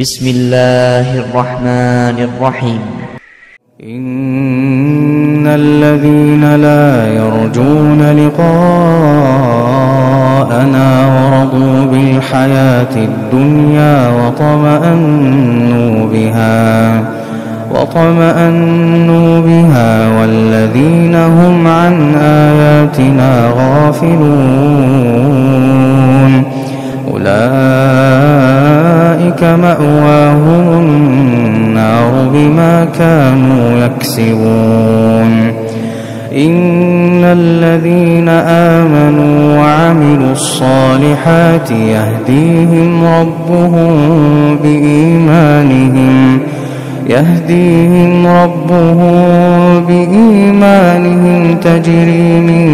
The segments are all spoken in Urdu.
بسم الله الرحمن الرحيم. إن الذين لا يرجون لقاءنا ورضوا بالحياة الدنيا وطمأنوا بها وطمأنوا بها والذين هم عن آياتنا غافلون. أولئك مأواهم النار بما كانوا يكسبون. إن الذين آمنوا وعملوا الصالحات يهديهم ربهم بإيمانهم يهديهم ربهم بإيمانهم تجري من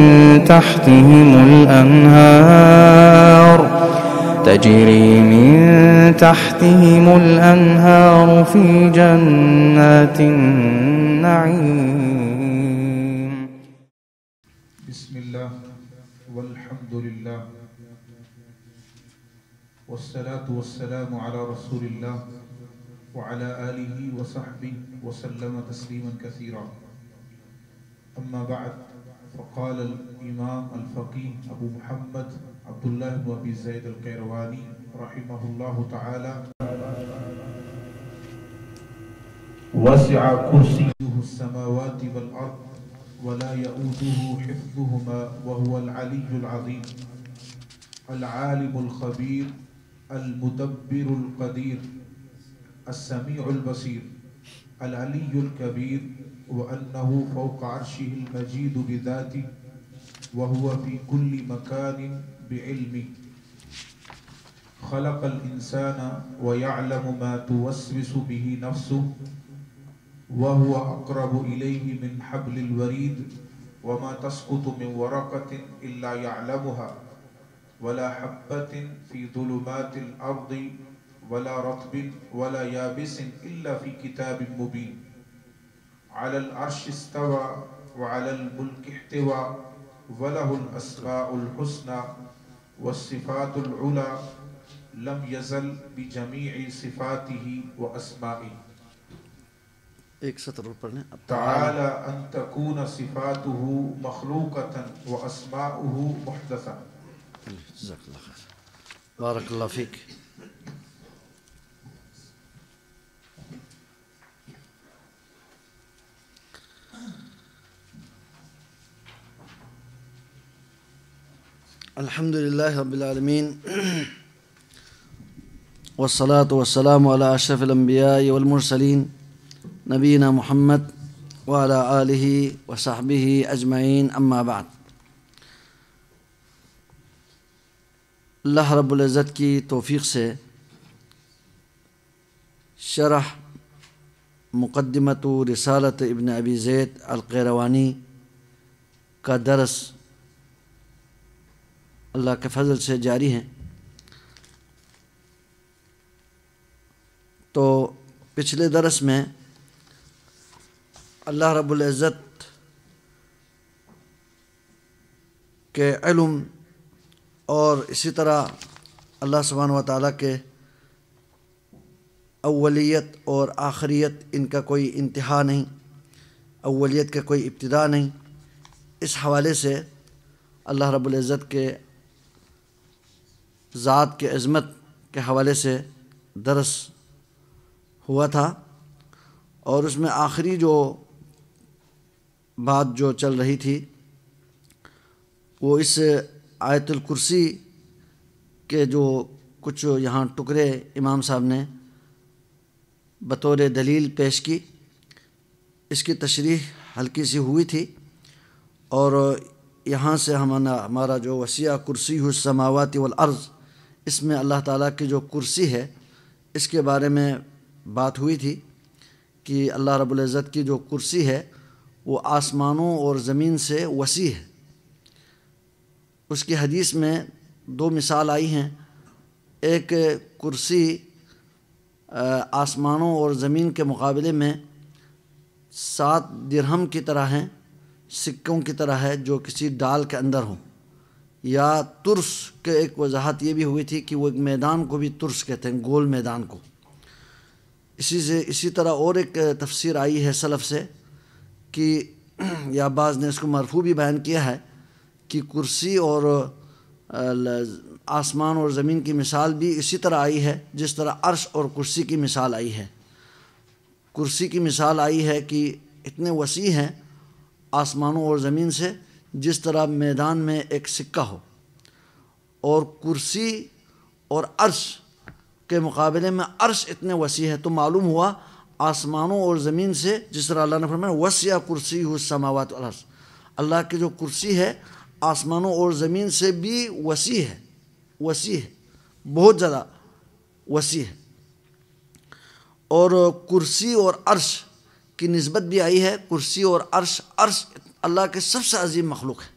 تحتهم الأنهار. تجري من تحتهم الأنهار في جنات النعيم. بسم الله والحمد لله والصلاة والسلام على رسول الله وعلى آله وصحبه وسلم تسليما كثيرا. أما بعد فقال الإمام الفقيه أبو محمد عبد الله بن أبي زيد القيرواني رحمه الله تعالى. وسع كرسيه السماوات والأرض ولا يؤوده حفظهما وهو العلي العظيم. العالم الخبير المدبر القدير السميع البصير العلي الكبير وأنه فوق عرشه المجيد بذاته وهو في كل مكان بعلمه خلق الإنسان ويعلم ما توسوس به نفسه وهو أقرب إليه من حبل الوريد وما تسقط من ورقة إلا يعلمها ولا حبة في ظلمات الأرض ولا رطب ولا يابس إلا في كتاب مبين. على العرش استوى وعلى الملك احتوى وله الأسماء الحسنى. والصفات العلى لم يزل بجميع صفاته وأسمائه. ایک سطر لیں اب تعالى أن تكون صفاته مخلوقة وأسماؤه محدثة. جزاک اللہ خیر۔ بارک اللہ فیک۔ الحمد لله رب العالمين والصلاة والسلام على أشرف الأنبياء والمرسلين نبينا محمد وعلى آله وصحبه أجمعين أما بعد اللہ رب العزت کی توفیق سے شرح مقدمت رسالت ابن ابی زید القیروانی کا درس اللہ کے فضل سے جاری ہیں۔ تو پچھلے درس میں اللہ رب العزت کے علم اور اسی طرح اللہ سبحانہ و تعالیٰ کے اولیت اور آخریت ان کا کوئی انتہا نہیں، اولیت کا کوئی ابتدا نہیں۔ اس حوالے سے اللہ رب العزت کے ذات کے عظمت کے حوالے سے درس ہوا تھا اور اس میں آخری جو بات جو چل رہی تھی، وہ اس آیت الکرسی کے جو کچھ یہاں ٹکڑے امام صاحب نے بطور دلیل پیش کی، اس کی تشریح ہلکی سی ہوئی تھی اور یہاں سے ہمارا ہمارا جو وسیع کرسی السماوات والارض اس میں اللہ تعالیٰ کی جو کرسی ہے، اس کے بارے میں بات ہوئی تھی کہ اللہ رب العزت کی جو کرسی ہے، وہ آسمانوں اور زمین سے وسیع ہے۔ اس کی حدیث میں دو مثال آئی ہیں۔ ایک کرسی آسمانوں اور زمین کے مقابلے میں سات درہم کی طرح ہیں، سکوں کی طرح ہے، جو کسی ڈال کے اندر ہوں۔ یا ترس کے ایک وضاحت یہ بھی ہوئی تھی کہ وہ ایک میدان کو بھی ترس کہتے ہیں، گول میدان کو۔ اسی سے، اسی طرح اور ایک تفسیر آئی ہے سلف سے کہ یا بعض نے اس کو مرفوع بھی بیان کیا ہے کہ کرسی اور آسمان اور زمین کی مثال بھی اسی طرح آئی ہے، جس طرح عرش اور کرسی کی مثال آئی ہے۔ کرسی کی مثال آئی ہے کہ اتنے وسیع ہیں آسمانوں اور زمین سے جس طرح میدان میں ایک سکہ ہو اور کرسی اور عرش کے مقابلے میں عرش اتنے وسیع ہے تو معلوم ہوا آسمانوں اور زمین سے جس طرح اللہ نے فرمایا، وسیع کرسی ہو سماوات الارض اللہ کی جو کرسی ہے، آسمانوں اور زمین سے بھی وسیع ہے وسیع ہے، بہت زیادہ وسیع ہے۔ اور کرسی اور عرش کی نسبت بھی آئی ہے، کرسی اور عرش عرش اللہ کے سب سے عظیم مخلوق ہے۔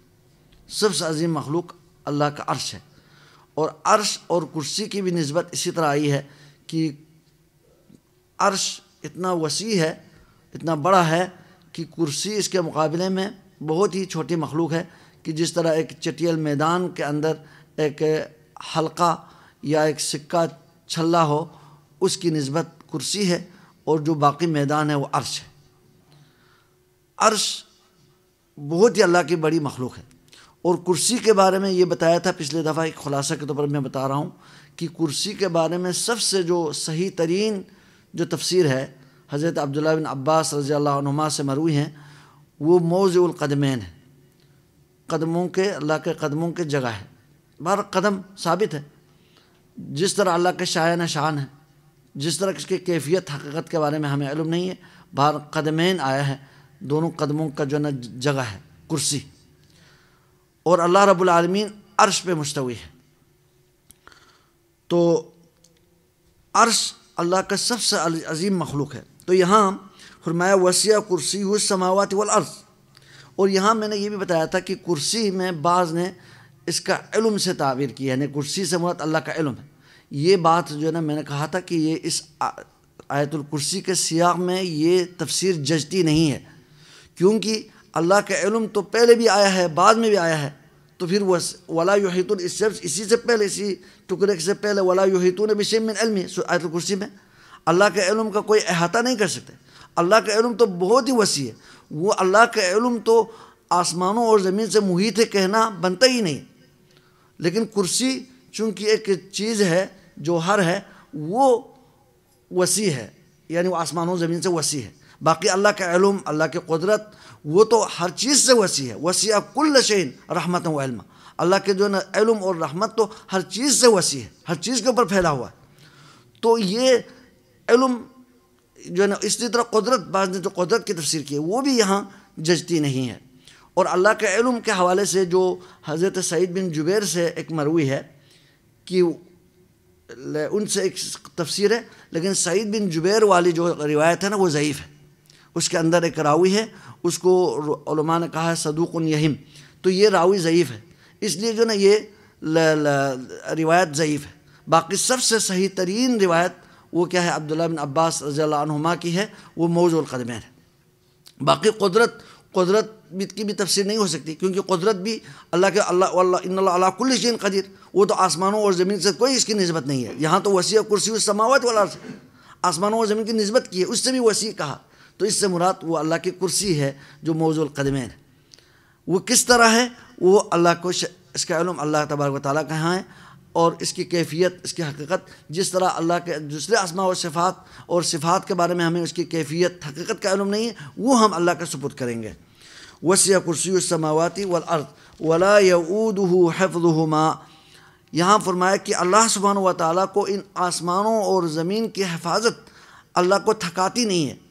سب سے عظیم مخلوق اللہ کا عرش ہے۔ اور عرش اور کرسی کی بھی نسبت اسی طرح آئی ہے کہ عرش اتنا وسیع ہے، اتنا بڑا ہے کہ کرسی اس کے مقابلے میں بہت ہی چھوٹی مخلوق ہے کہ جس طرح ایک چٹیل میدان کے اندر ایک حلقہ یا ایک سکہ چھلا ہو، اس کی نسبت کرسی ہے اور جو باقی میدان ہے وہ عرش ہے۔ عرش بہت ہی اللہ کی بڑی مخلوق ہے۔ اور کرسی کے بارے میں یہ بتایا تھا پچھلے دفعہ ایک خلاصہ کے طور پر میں بتا رہا ہوں کہ کرسی کے بارے میں سب سے جو صحیح ترین جو تفسیر ہے، حضرت عبداللہ بن عباس رضی اللہ عنہما سے مروی ہیں، وہ موضع القدمین ہے۔ قدموں کے، اللہ کے قدموں کے جگہ ہے۔ بار قدم ثابت ہے۔ جس طرح اللہ کے شاعن شان ہے، جس طرح اس کی کیفیت حقیقت کے بارے میں ہمیں علم نہیں ہے بار قدمین آیا ہے۔ دونوں قدموں کا جو نا جگہ ہے، کرسی۔ اور اللہ رب العالمین عرش پہ مشتوی ہے۔ تو عرش اللہ کا سب سے عظیم مخلوق ہے۔ تو یہاں فرمایا، وسیع کرسی ہو سماوات والارض۔ اور یہاں میں نے یہ بھی بتایا تھا کہ کرسی میں بعض نے اس کا علم سے تعبیر کی یعنی کرسی سے مراد اللہ کا علم ہے۔ یہ بات جو ہے نا میں نے کہا تھا کہ یہ اس آیت الکرسی کے سیاق میں یہ تفسیر ججتی نہیں ہے۔ کیونکہ اللہ کا علم تو پہلے بھی آیا ہے، بعد میں بھی آیا ہے۔ تو پھر وہ ولا یحیطون اس سے اسی سے پہلے، اسی ٹکڑے سے پہلے ولا یحیطون بشیء من علم آیت الکرسی میں اللہ کے علم کا کوئی احاطہ نہیں کر سکتے۔ اللہ کا علم تو بہت ہی وسیع ہے۔ وہ اللہ کا علم تو آسمانوں اور زمین سے محیط ہے، کہنا بنتا ہی نہیں۔ لیکن کرسی چونکہ ایک چیز ہے جو ہر ہے، وہ وسیع ہے۔ یعنی وہ آسمانوں زمین سے وسیع ہے۔ باقی اللہ کا علم، اللہ کی قدرت، وہ تو ہر چیز سے وسیع ہے۔ وسیع کل شعین رحمت و علم اللہ کے جو نا علم اور رحمت تو ہر چیز سے وسیع ہے، ہر چیز کے اوپر پھیلا ہوا ہے۔ تو یہ علم جو ہے نا اسی طرح قدرت، بعض نے جو قدرت کی تفسیر کی ہے، وہ بھی یہاں ججتی نہیں ہے۔ اور اللہ کے علم کے حوالے سے جو حضرت سعید بن جبیر سے ایک مروی ہے کہ ان سے ایک تفسیر ہے، لیکن سعید بن جبیر والی جو روایت ہے نا وہ ضعیف ہے۔ اس کے اندر ایک راوی ہے، اس کو علماء نے کہا ہے صدوق یہم تو یہ راوی ضعیف ہے۔ اس لیے جو نا یہ روایت ضعیف ہے۔ باقی سب سے صحیح ترین روایت وہ کیا ہے، عبداللہ بن عباس رضی اللہ عنہما کی ہے، وہ موضوع القدمین ہے۔ باقی قدرت قدرت کی بھی تفسیر نہیں ہو سکتی، کیونکہ قدرت بھی اللہ کے اللہ اللہ ان اللہ علیہ کل شین قدیر۔ وہ تو آسمانوں اور زمین سے کوئی اس کی نسبت نہیں ہے۔ یہاں تو وسیع کرسی السماوات والا آسمانوں اور زمین کی نسبت کی ہے، اس سے بھی وسیع کہا۔ تو اس سے مراد وہ اللہ کی کرسی ہے جو موضوع القدمین ہے۔ وہ کس طرح ہے؟ وہ اللہ کو اس کا علم اللہ تبارک و تعالیٰ کہاں ہے اور اس کی کیفیت، اس کی حقیقت، جس طرح اللہ کے دوسرے اسماء و صفات اور صفات کے بارے میں ہمیں اس کی کیفیت، حقیقت کا علم نہیں ہے، وہ ہم اللہ کا سپرد کریں گے۔ وسیع کرسی السماواتی والارض ولا یعودہ حفظہما یہاں فرمایا کہ اللہ سبحانہ و تعالیٰ کو ان آسمانوں اور زمین کی حفاظت اللہ کو تھکاتی نہیں ہے۔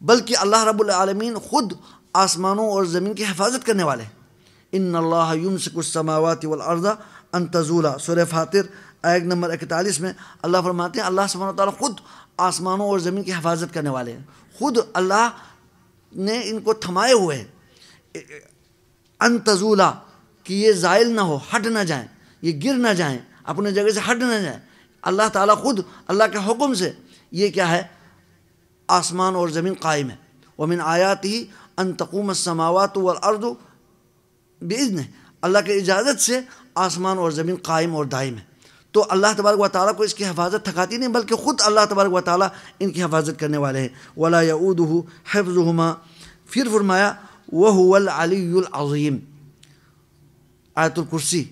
بلکہ اللہ رب العالمین خود آسمانوں اور زمین کی حفاظت کرنے والے ہیں۔ ان اللہ یمسک السماوات والارض ان تزولا۔ سورہ فاتر ایک نمبر اکتالیس میں اللہ فرماتے ہیں، اللہ سبحانہ تعالیٰ خود آسمانوں اور زمین کی حفاظت کرنے والے ہیں۔ خود اللہ نے ان کو تھمائے ہوئے ہیں۔ ان تزولا، کہ یہ زائل نہ ہو، ہٹ نہ جائیں، یہ گر نہ جائیں، اپنے جگہ سے ہٹ نہ جائیں۔ اللہ تعالیٰ خود اللہ کے حکم سے یہ کیا ہے؟ آسمان اور زمین قائم ہے۔ ومن آیات ہی ان تقوم السماوات والارض باذن اللہ کے اجازت سے آسمان اور زمین قائم اور دائم ہے۔ تو اللہ تبارک و تعالیٰ کو اس کی حفاظت تھکاتی نہیں، بلکہ خود اللہ تبارک و تعالیٰ ان کی حفاظت کرنے والے ہیں۔ ولا یعود حفظ پھر فرمایا وہ العلی العظیم آیت الکرسی۔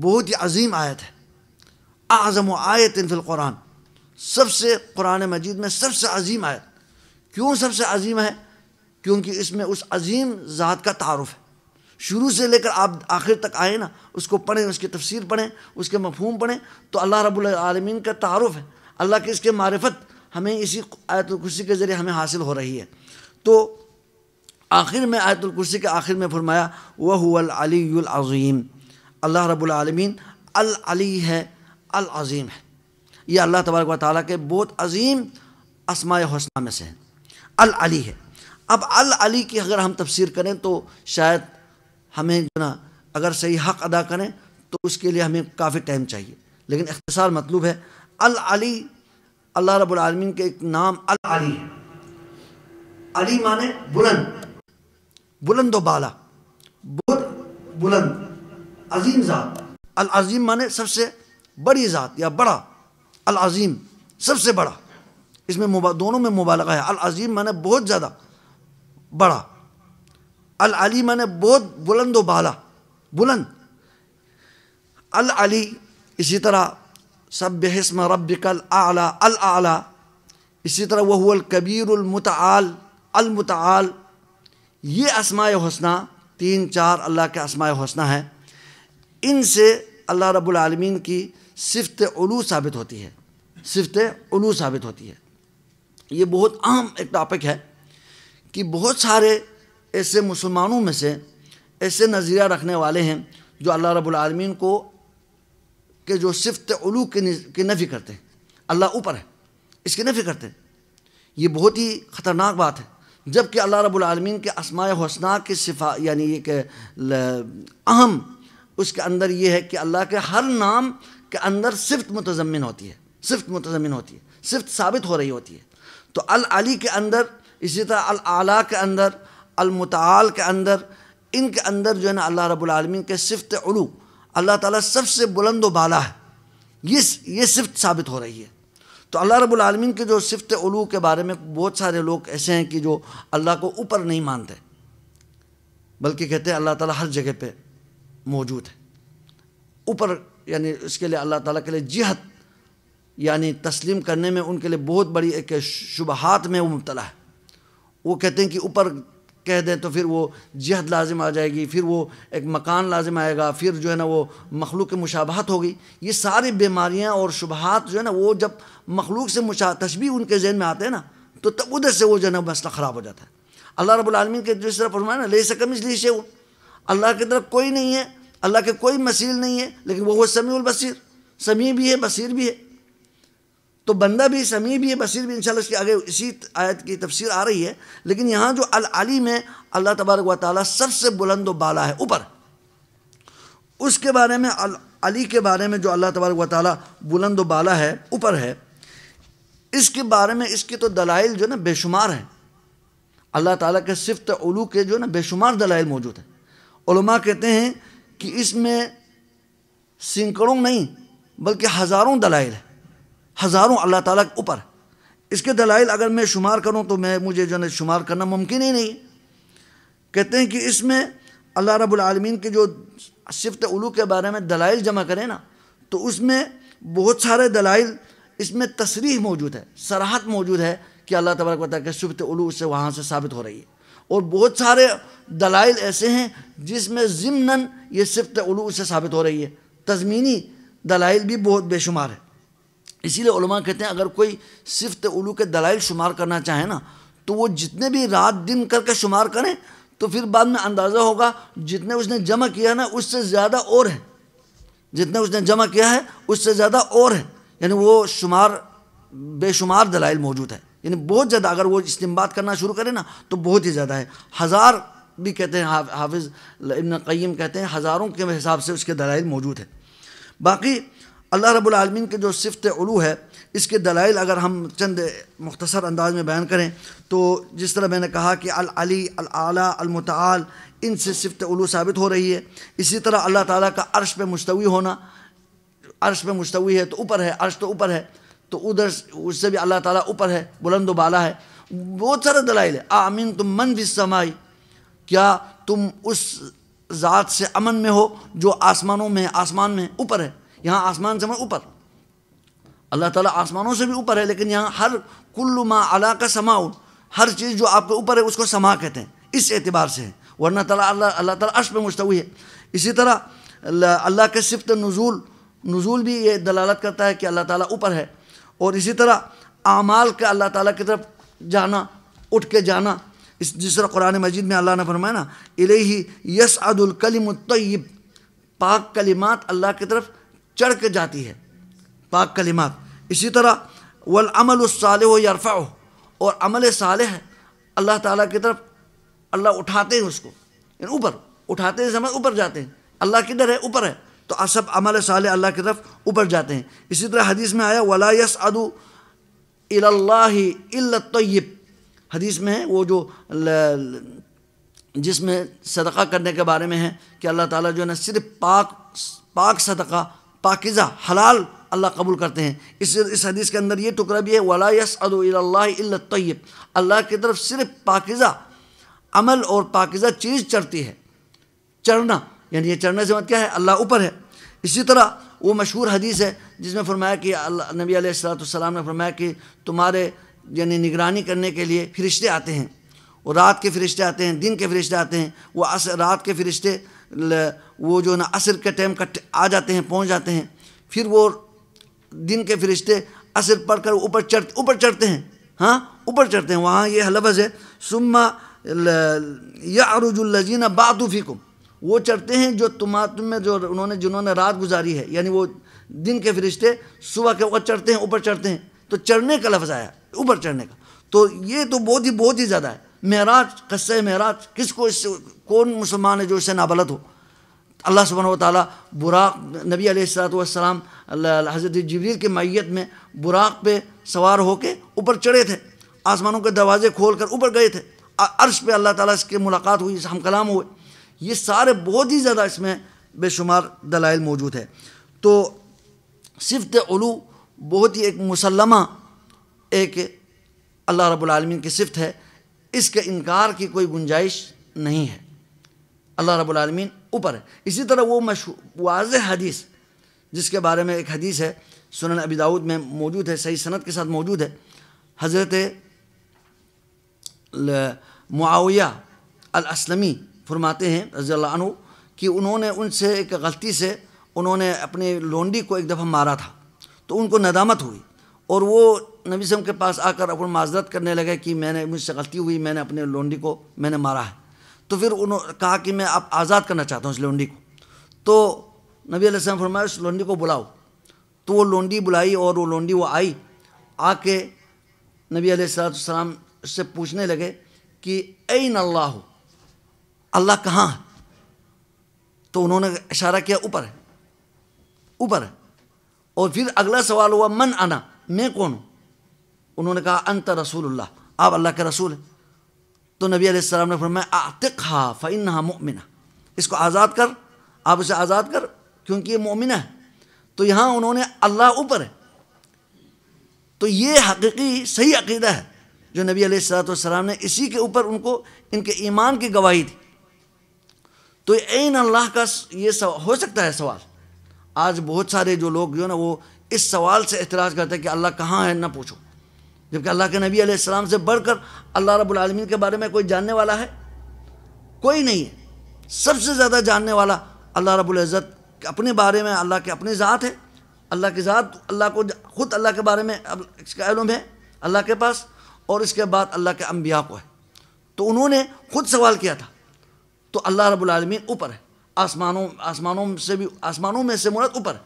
بہت ہی عظیم آیت ہے۔ اعظم و آیت فی القرآن۔ سب سے قرآن مجید میں سب سے عظیم آیت۔ کیوں سب سے عظیم ہے؟ کیونکہ اس میں اس عظیم ذات کا تعارف ہے۔ شروع سے لے کر آپ آخر تک آئے نا، اس کو پڑھیں، اس کی تفسیر پڑھیں، اس کے مفہوم پڑھیں، تو اللہ رب العالمین کا تعارف ہے۔ اللہ کے اس کے معرفت ہمیں اسی آیت الکرسی کے ذریعے ہمیں حاصل ہو رہی ہے۔ تو آخر میں آیت الکرسی کے آخر میں فرمایا وہ العلی العظیم اللہ رب العالمین، العلی ہے، العظیم ہے۔ یہ اللہ تبارک و تعالیٰ کے بہت عظیم اسماء حسنہ میں سے ہیں۔ العلی ہے۔ اب العلی کی اگر ہم تفسیر کریں تو شاید ہمیں جو نا، اگر صحیح حق ادا کریں تو اس کے لیے ہمیں کافی ٹائم چاہیے۔ لیکن اختصار مطلوب ہے۔ العلی، اللہ رب العالمین کے ایک نام العلی ہے۔ علی مانے بلند۔ بلند و بالا۔ بہت بلند۔ عظیم ذات۔ العظیم مانے سب سے بڑی ذات یا بڑا۔ العظیم، سب سے بڑا۔ اس میں دونوں میں مبالغہ ہے۔ العظیم مانے بہت زیادہ بڑا۔ العلی مانے بہت بلند و بالا۔ بلند۔ العلی اسی طرح سب حسم رب کل اعلیٰ العلیٰ اسی طرح وہ الکبیر المتعال المتعال۔ یہ اسماء حسنہ، تین، چار اللہ کے اسماء حسنہ ہیں۔ ان سے اللہ رب العالمین کی صفت علو ثابت ہوتی ہے۔ صفت علو ثابت ہوتی ہے یہ بہت اہم ایک ٹاپک ہے کہ بہت سارے ایسے مسلمانوں میں سے ایسے نظریہ رکھنے والے ہیں جو اللہ رب العالمین کو کہ جو صفت علو کی نفی کرتے ہیں۔ اللہ اوپر ہے، اس کی نفی کرتے ہیں۔ یہ بہت ہی خطرناک بات ہے۔ جبکہ اللہ رب العالمین کے اسماء حسنہ کے صفا یعنی یہ کہ اہم، اس کے اندر یہ ہے کہ اللہ کے ہر نام کے اندر صفت متضمن ہوتی ہے۔ صفت متضمن ہوتی ہے، صفت ثابت ہو رہی ہوتی ہے۔ تو العلی کے اندر، اسی طرح العلیٰ کے اندر، المتعال کے اندر، ان کے اندر جو ہے نا اللہ رب العالمین کے صفت علو، اللہ تعالیٰ سب سے بلند و بالا ہے۔ یہ یہ صفت ثابت ہو رہی ہے۔ تو اللہ رب العالمین کے جو صفت علو کے بارے میں بہت سارے لوگ ایسے ہیں کہ جو اللہ کو اوپر نہیں مانتے، بلکہ کہتے ہیں اللہ تعالیٰ ہر جگہ پہ موجود ہے۔ اوپر یعنی اس کے لیے اللہ تعالیٰ کے لیے جہت یعنی تسلیم کرنے میں ان کے لیے بہت بڑی ایک شبہات میں وہ مبتلا ہے۔ وہ کہتے ہیں کہ اوپر کہہ دیں تو پھر وہ جہد لازم آ جائے گی، پھر وہ ایک مکان لازم آئے گا، پھر جو ہے نا وہ مخلوق مشابہت ہوگی۔ یہ ساری بیماریاں اور شبہات جو ہے نا وہ جب مخلوق سے مشا تشبیح ان کے ذہن میں آتے ہیں نا، تو تب ادھر سے وہ جو ہے نا مسئلہ خراب ہو جاتا ہے۔ اللہ رب العالمین کے جس طرح فرمایا نا لے سکم اس لیے اللہ کی طرف کوئی نہیں ہے، اللہ کے کوئی مسیل نہیں ہے، لیکن وہ سمیع البصیر سمیع بھی ہے، بصیر بھی ہے۔ تو بندہ بھی سمیع بھی ہے، بصیر بھی، انشاءاللہ اس کی آگے اسی آیت کی تفسیر آ رہی ہے۔ لیکن یہاں جو العلی میں اللہ تبارک و تعالیٰ سب سے بلند و بالا ہے، اوپر۔ اس کے بارے میں علی کے بارے میں جو اللہ تبارک و تعالیٰ بلند و بالا ہے، اوپر ہے، اس کے بارے میں اس کی تو دلائل جو ہے نا بے شمار ہیں۔ اللہ تعالیٰ کے صفت علو کے جو ہے نا بے شمار دلائل موجود ہیں۔ علماء کہتے ہیں کہ اس میں سینکڑوں نہیں، بلکہ ہزاروں دلائل ہیں۔ ہزاروں اللہ تعالیٰ کے اوپر۔ اس کے دلائل اگر میں شمار کروں تو میں مجھے جو ہے شمار کرنا ممکن ہی نہیں۔ کہتے ہیں کہ اس میں اللہ رب العالمین کے جو صفت علو کے بارے میں دلائل جمع کریں نا، تو اس میں بہت سارے دلائل، اس میں تصریح موجود ہے سراحت موجود ہے کہ اللہ تبارک و تعالیٰ کہ صفت علو اس سے وہاں سے ثابت ہو رہی ہے۔ اور بہت سارے دلائل ایسے ہیں جس میں ضمن یہ صفت علو سے ثابت ہو رہی ہے۔ تزمینی دلائل بھی بہت بے شمار ہے اسی لیے علماء کہتے ہیں اگر کوئی صفت علو کے دلائل شمار کرنا چاہے نا، تو وہ جتنے بھی رات دن کر کے شمار کریں، تو پھر بعد میں اندازہ ہوگا جتنے اس نے جمع کیا نا، اس سے زیادہ اور ہے۔ جتنے اس نے جمع کیا ہے، اس سے زیادہ اور ہے۔ یعنی وہ شمار، بے شمار دلائل موجود ہے یعنی بہت زیادہ، اگر وہ استمباد کرنا شروع کرے نا، تو بہت ہی زیادہ ہے۔ ہزار بھی کہتے ہیں، حافظ ابن قیم کہتے ہیں، ہزاروں کے حساب سے اس کے دلائل موجود ہیں۔ باقی اللہ رب العالمین کے جو صفت علو ہے، اس کے دلائل اگر ہم چند مختصر انداز میں بیان کریں، تو جس طرح میں نے کہا کہ العلی العلیٰ المتعال، ان سے صفت علو ثابت ہو رہی ہے۔ اسی طرح اللہ تعالیٰ کا عرش پہ مستوی ہونا، عرش پہ مستوی ہے تو اوپر ہے، عرش تو اوپر ہے، تو ادھر اس سے بھی اللہ تعالیٰ اوپر ہے، بلند و بالا ہے۔ بہت سارے دلائل ہے آمین تم من بھی سمائی کیا تم اس ذات سے امن میں ہو جو آسمانوں میں، آسمان میں اوپر ہے؟ یہاں آسمان سے اوپر۔ اللہ تعالیٰ آسمانوں سے بھی اوپر ہے، لیکن یہاں ہر کل ما علا کا سماؤ ہر چیز جو آپ کے اوپر ہے، اس کو سما کہتے ہیں۔ اس اعتبار سے۔ ہے ورنہ تعالیٰ اللہ اللہ تعالیٰ عرش پہ مشتوی ہے۔ اسی طرح اللہ کے صفت نزول نزول بھی یہ دلالت کرتا ہے کہ اللہ تعالیٰ اوپر ہے۔ اور اسی طرح اعمال کا اللہ تعالیٰ کی طرف جانا، اٹھ کے جانا۔ اس، جس طرح قرآن مجید میں اللہ نے فرمایا نا الہی یس عد الکلم الطیب۔ پاک کلمات اللہ کی طرف چڑھ کے جاتی ہے، پاک کلمات۔ اسی طرح والعمل الصالح و یرفع اور عمل صالح اللہ تعالیٰ کی طرف اللہ اٹھاتے ہیں اس کو۔ یعنی اوپر، اٹھاتے ہیں، سمجھ، اوپر جاتے ہیں۔ اللہ کدھر ہے، اوپر ہے۔ تو سب عمل صالح اللہ کی طرف اوپر جاتے ہیں۔ اسی طرح حدیث میں آیا، ولا یس ادو اللہ الطیب حدیث میں ہے وہ جو جس میں صدقہ کرنے کے بارے میں ہے، کہ اللہ تعالیٰ جو ہے نا، صرف پاک پاک صدقہ پاکزہ حلال اللہ قبول کرتے ہیں۔ اس اس حدیث کے اندر یہ ٹکڑا بھی ہے، ولا یس ادو اللہ الطیب اللہ کی طرف صرف پاکزہ عمل اور پاکزہ چیز چڑھتی ہے۔ چڑھنا یعنی یہ چڑھنے سے مت کیا ہے؟ اللہ اوپر ہے۔ اسی طرح وہ مشہور حدیث ہے جس میں فرمایا کہ اللہ، نبی علیہ السلاۃ السلام نے فرمایا کہ تمہارے یعنی نگرانی کرنے کے لیے فرشتے آتے ہیں۔ وہ رات کے فرشتے آتے ہیں، دن کے فرشتے آتے ہیں۔ وہ رات کے فرشتے وہ جو نا عصر کے ٹائم کٹ آ جاتے ہیں، پہنچ جاتے ہیں۔ پھر وہ دن کے فرشتے عصر پڑھ کر اوپر چڑھ اوپر چڑھتے ہیں۔ ہاں؟ اوپر چڑھتے ہیں۔ وہاں یہ لفظ ہے۔ سما یا عروج الجین باتو فیکم۔ وہ چڑھتے ہیں جو تم میں جو انہوں نے جنہوں نے رات گزاری ہے۔ یعنی وہ دن کے فرشتے صبح کے وقت چڑھتے ہیں، اوپر چڑھتے ہیں۔ تو چڑھنے کا لفظ آیا اوپر چڑھنے کا۔ تو یہ تو بہت ہی بہت ہی زیادہ ہے۔ معراج، قصہ معراج، کس کو اس سے، کون مسلمان ہے جو اس سے نابلد ہو؟ اللہ سبحانہ و تعالیٰ براق، نبی علیہ السلاۃ والسلام، اللہ، حضرت جبریل کے میت میں براق پہ سوار ہو کے اوپر چڑھے تھے۔ آسمانوں کے دروازے کھول کر اوپر گئے تھے۔ عرش پہ اللہ تعالیٰ اس کی ملاقات ہوئی، ہم کلام ہوئے۔ یہ سارے بہت ہی زیادہ اس میں بے شمار دلائل موجود ہے تو صفت علو بہت ہی ایک مسلمہ، ایک اللہ رب العالمین کی صفت ہے۔ اس کے انکار کی کوئی گنجائش نہیں ہے۔ اللہ رب العالمین اوپر۔ ہے اسی طرح وہ واضح حدیث، جس کے بارے میں ایک حدیث ہے، سنن ابی داود میں موجود ہے، صحیح صنعت کے ساتھ موجود ہے۔ حضرت معاویہ الاسلمی فرماتے ہیں رضی اللہ عنہ کہ انہوں نے ان سے ایک غلطی سے انہوں نے اپنے لونڈی کو ایک دفعہ مارا تھا۔ تو ان کو ندامت ہوئی اور وہ نبی وسلم کے پاس آ کر اپنے معذرت کرنے لگے کہ میں نے مجھ سے غلطی ہوئی، میں نے اپنے لونڈی کو میں نے مارا ہے۔ تو پھر انہوں نے کہا کہ میں اب آزاد کرنا چاہتا ہوں اس لونڈی کو۔ تو نبی علیہ السلام فرمایا، اس لونڈی کو بلاؤ۔ تو وہ لونڈی بلائی اور وہ لونڈی وہ آئی۔ آ کے نبی علیہ السلام السلام سے پوچھنے لگے کہ این اللہ ہو اللہ کہاں ہے؟ تو انہوں نے اشارہ کیا، اوپر ہے اوپر ہے۔ اور پھر اگلا سوال ہوا، من آنا میں کون ہوں؟ انہوں نے کہا، انت رسول اللہ، آپ اللہ کے رسول ہیں۔ تو نبی علیہ السلام نے فرمایا آتقھا فنحا مؤمنہ۔ اس کو آزاد کر، آپ اسے آزاد کر، کیونکہ یہ مومنہ ہے۔ تو یہاں انہوں نے اللہ اوپر ہے۔ تو یہ حقیقی، صحیح عقیدہ ہے۔ جو نبی علیہ السلاۃ والسلام نے اسی کے اوپر ان کو، ان کے ایمان کی گواہی تھی تو عین اللہ کا یہ ہو سکتا ہے سوال۔ آج بہت سارے جو لوگ جو ہے نا، وہ اس سوال سے اعتراض کرتے ہیں کہ اللہ کہاں ہے، نہ پوچھو۔ جبکہ اللہ کے نبی علیہ السلام سے بڑھ کر اللہ رب العالمین کے بارے میں کوئی جاننے والا ہے؟ کوئی نہیں ہے۔ سب سے زیادہ جاننے والا اللہ رب العزت اپنے بارے میں، اللہ کے اپنی ذات ہے۔ اللہ کی ذات اللہ کو، خود اللہ کے بارے میں اس کا علم ہے اللہ کے پاس، اور اس کے بعد اللہ کے انبیاء کو ہے۔ تو انہوں نے خود سوال کیا تھا۔ تو اللہ رب العالمین اوپر ہے۔ آسمانوں آسمانوں سے بھی، آسمانوں میں سے مرد اوپر ہے۔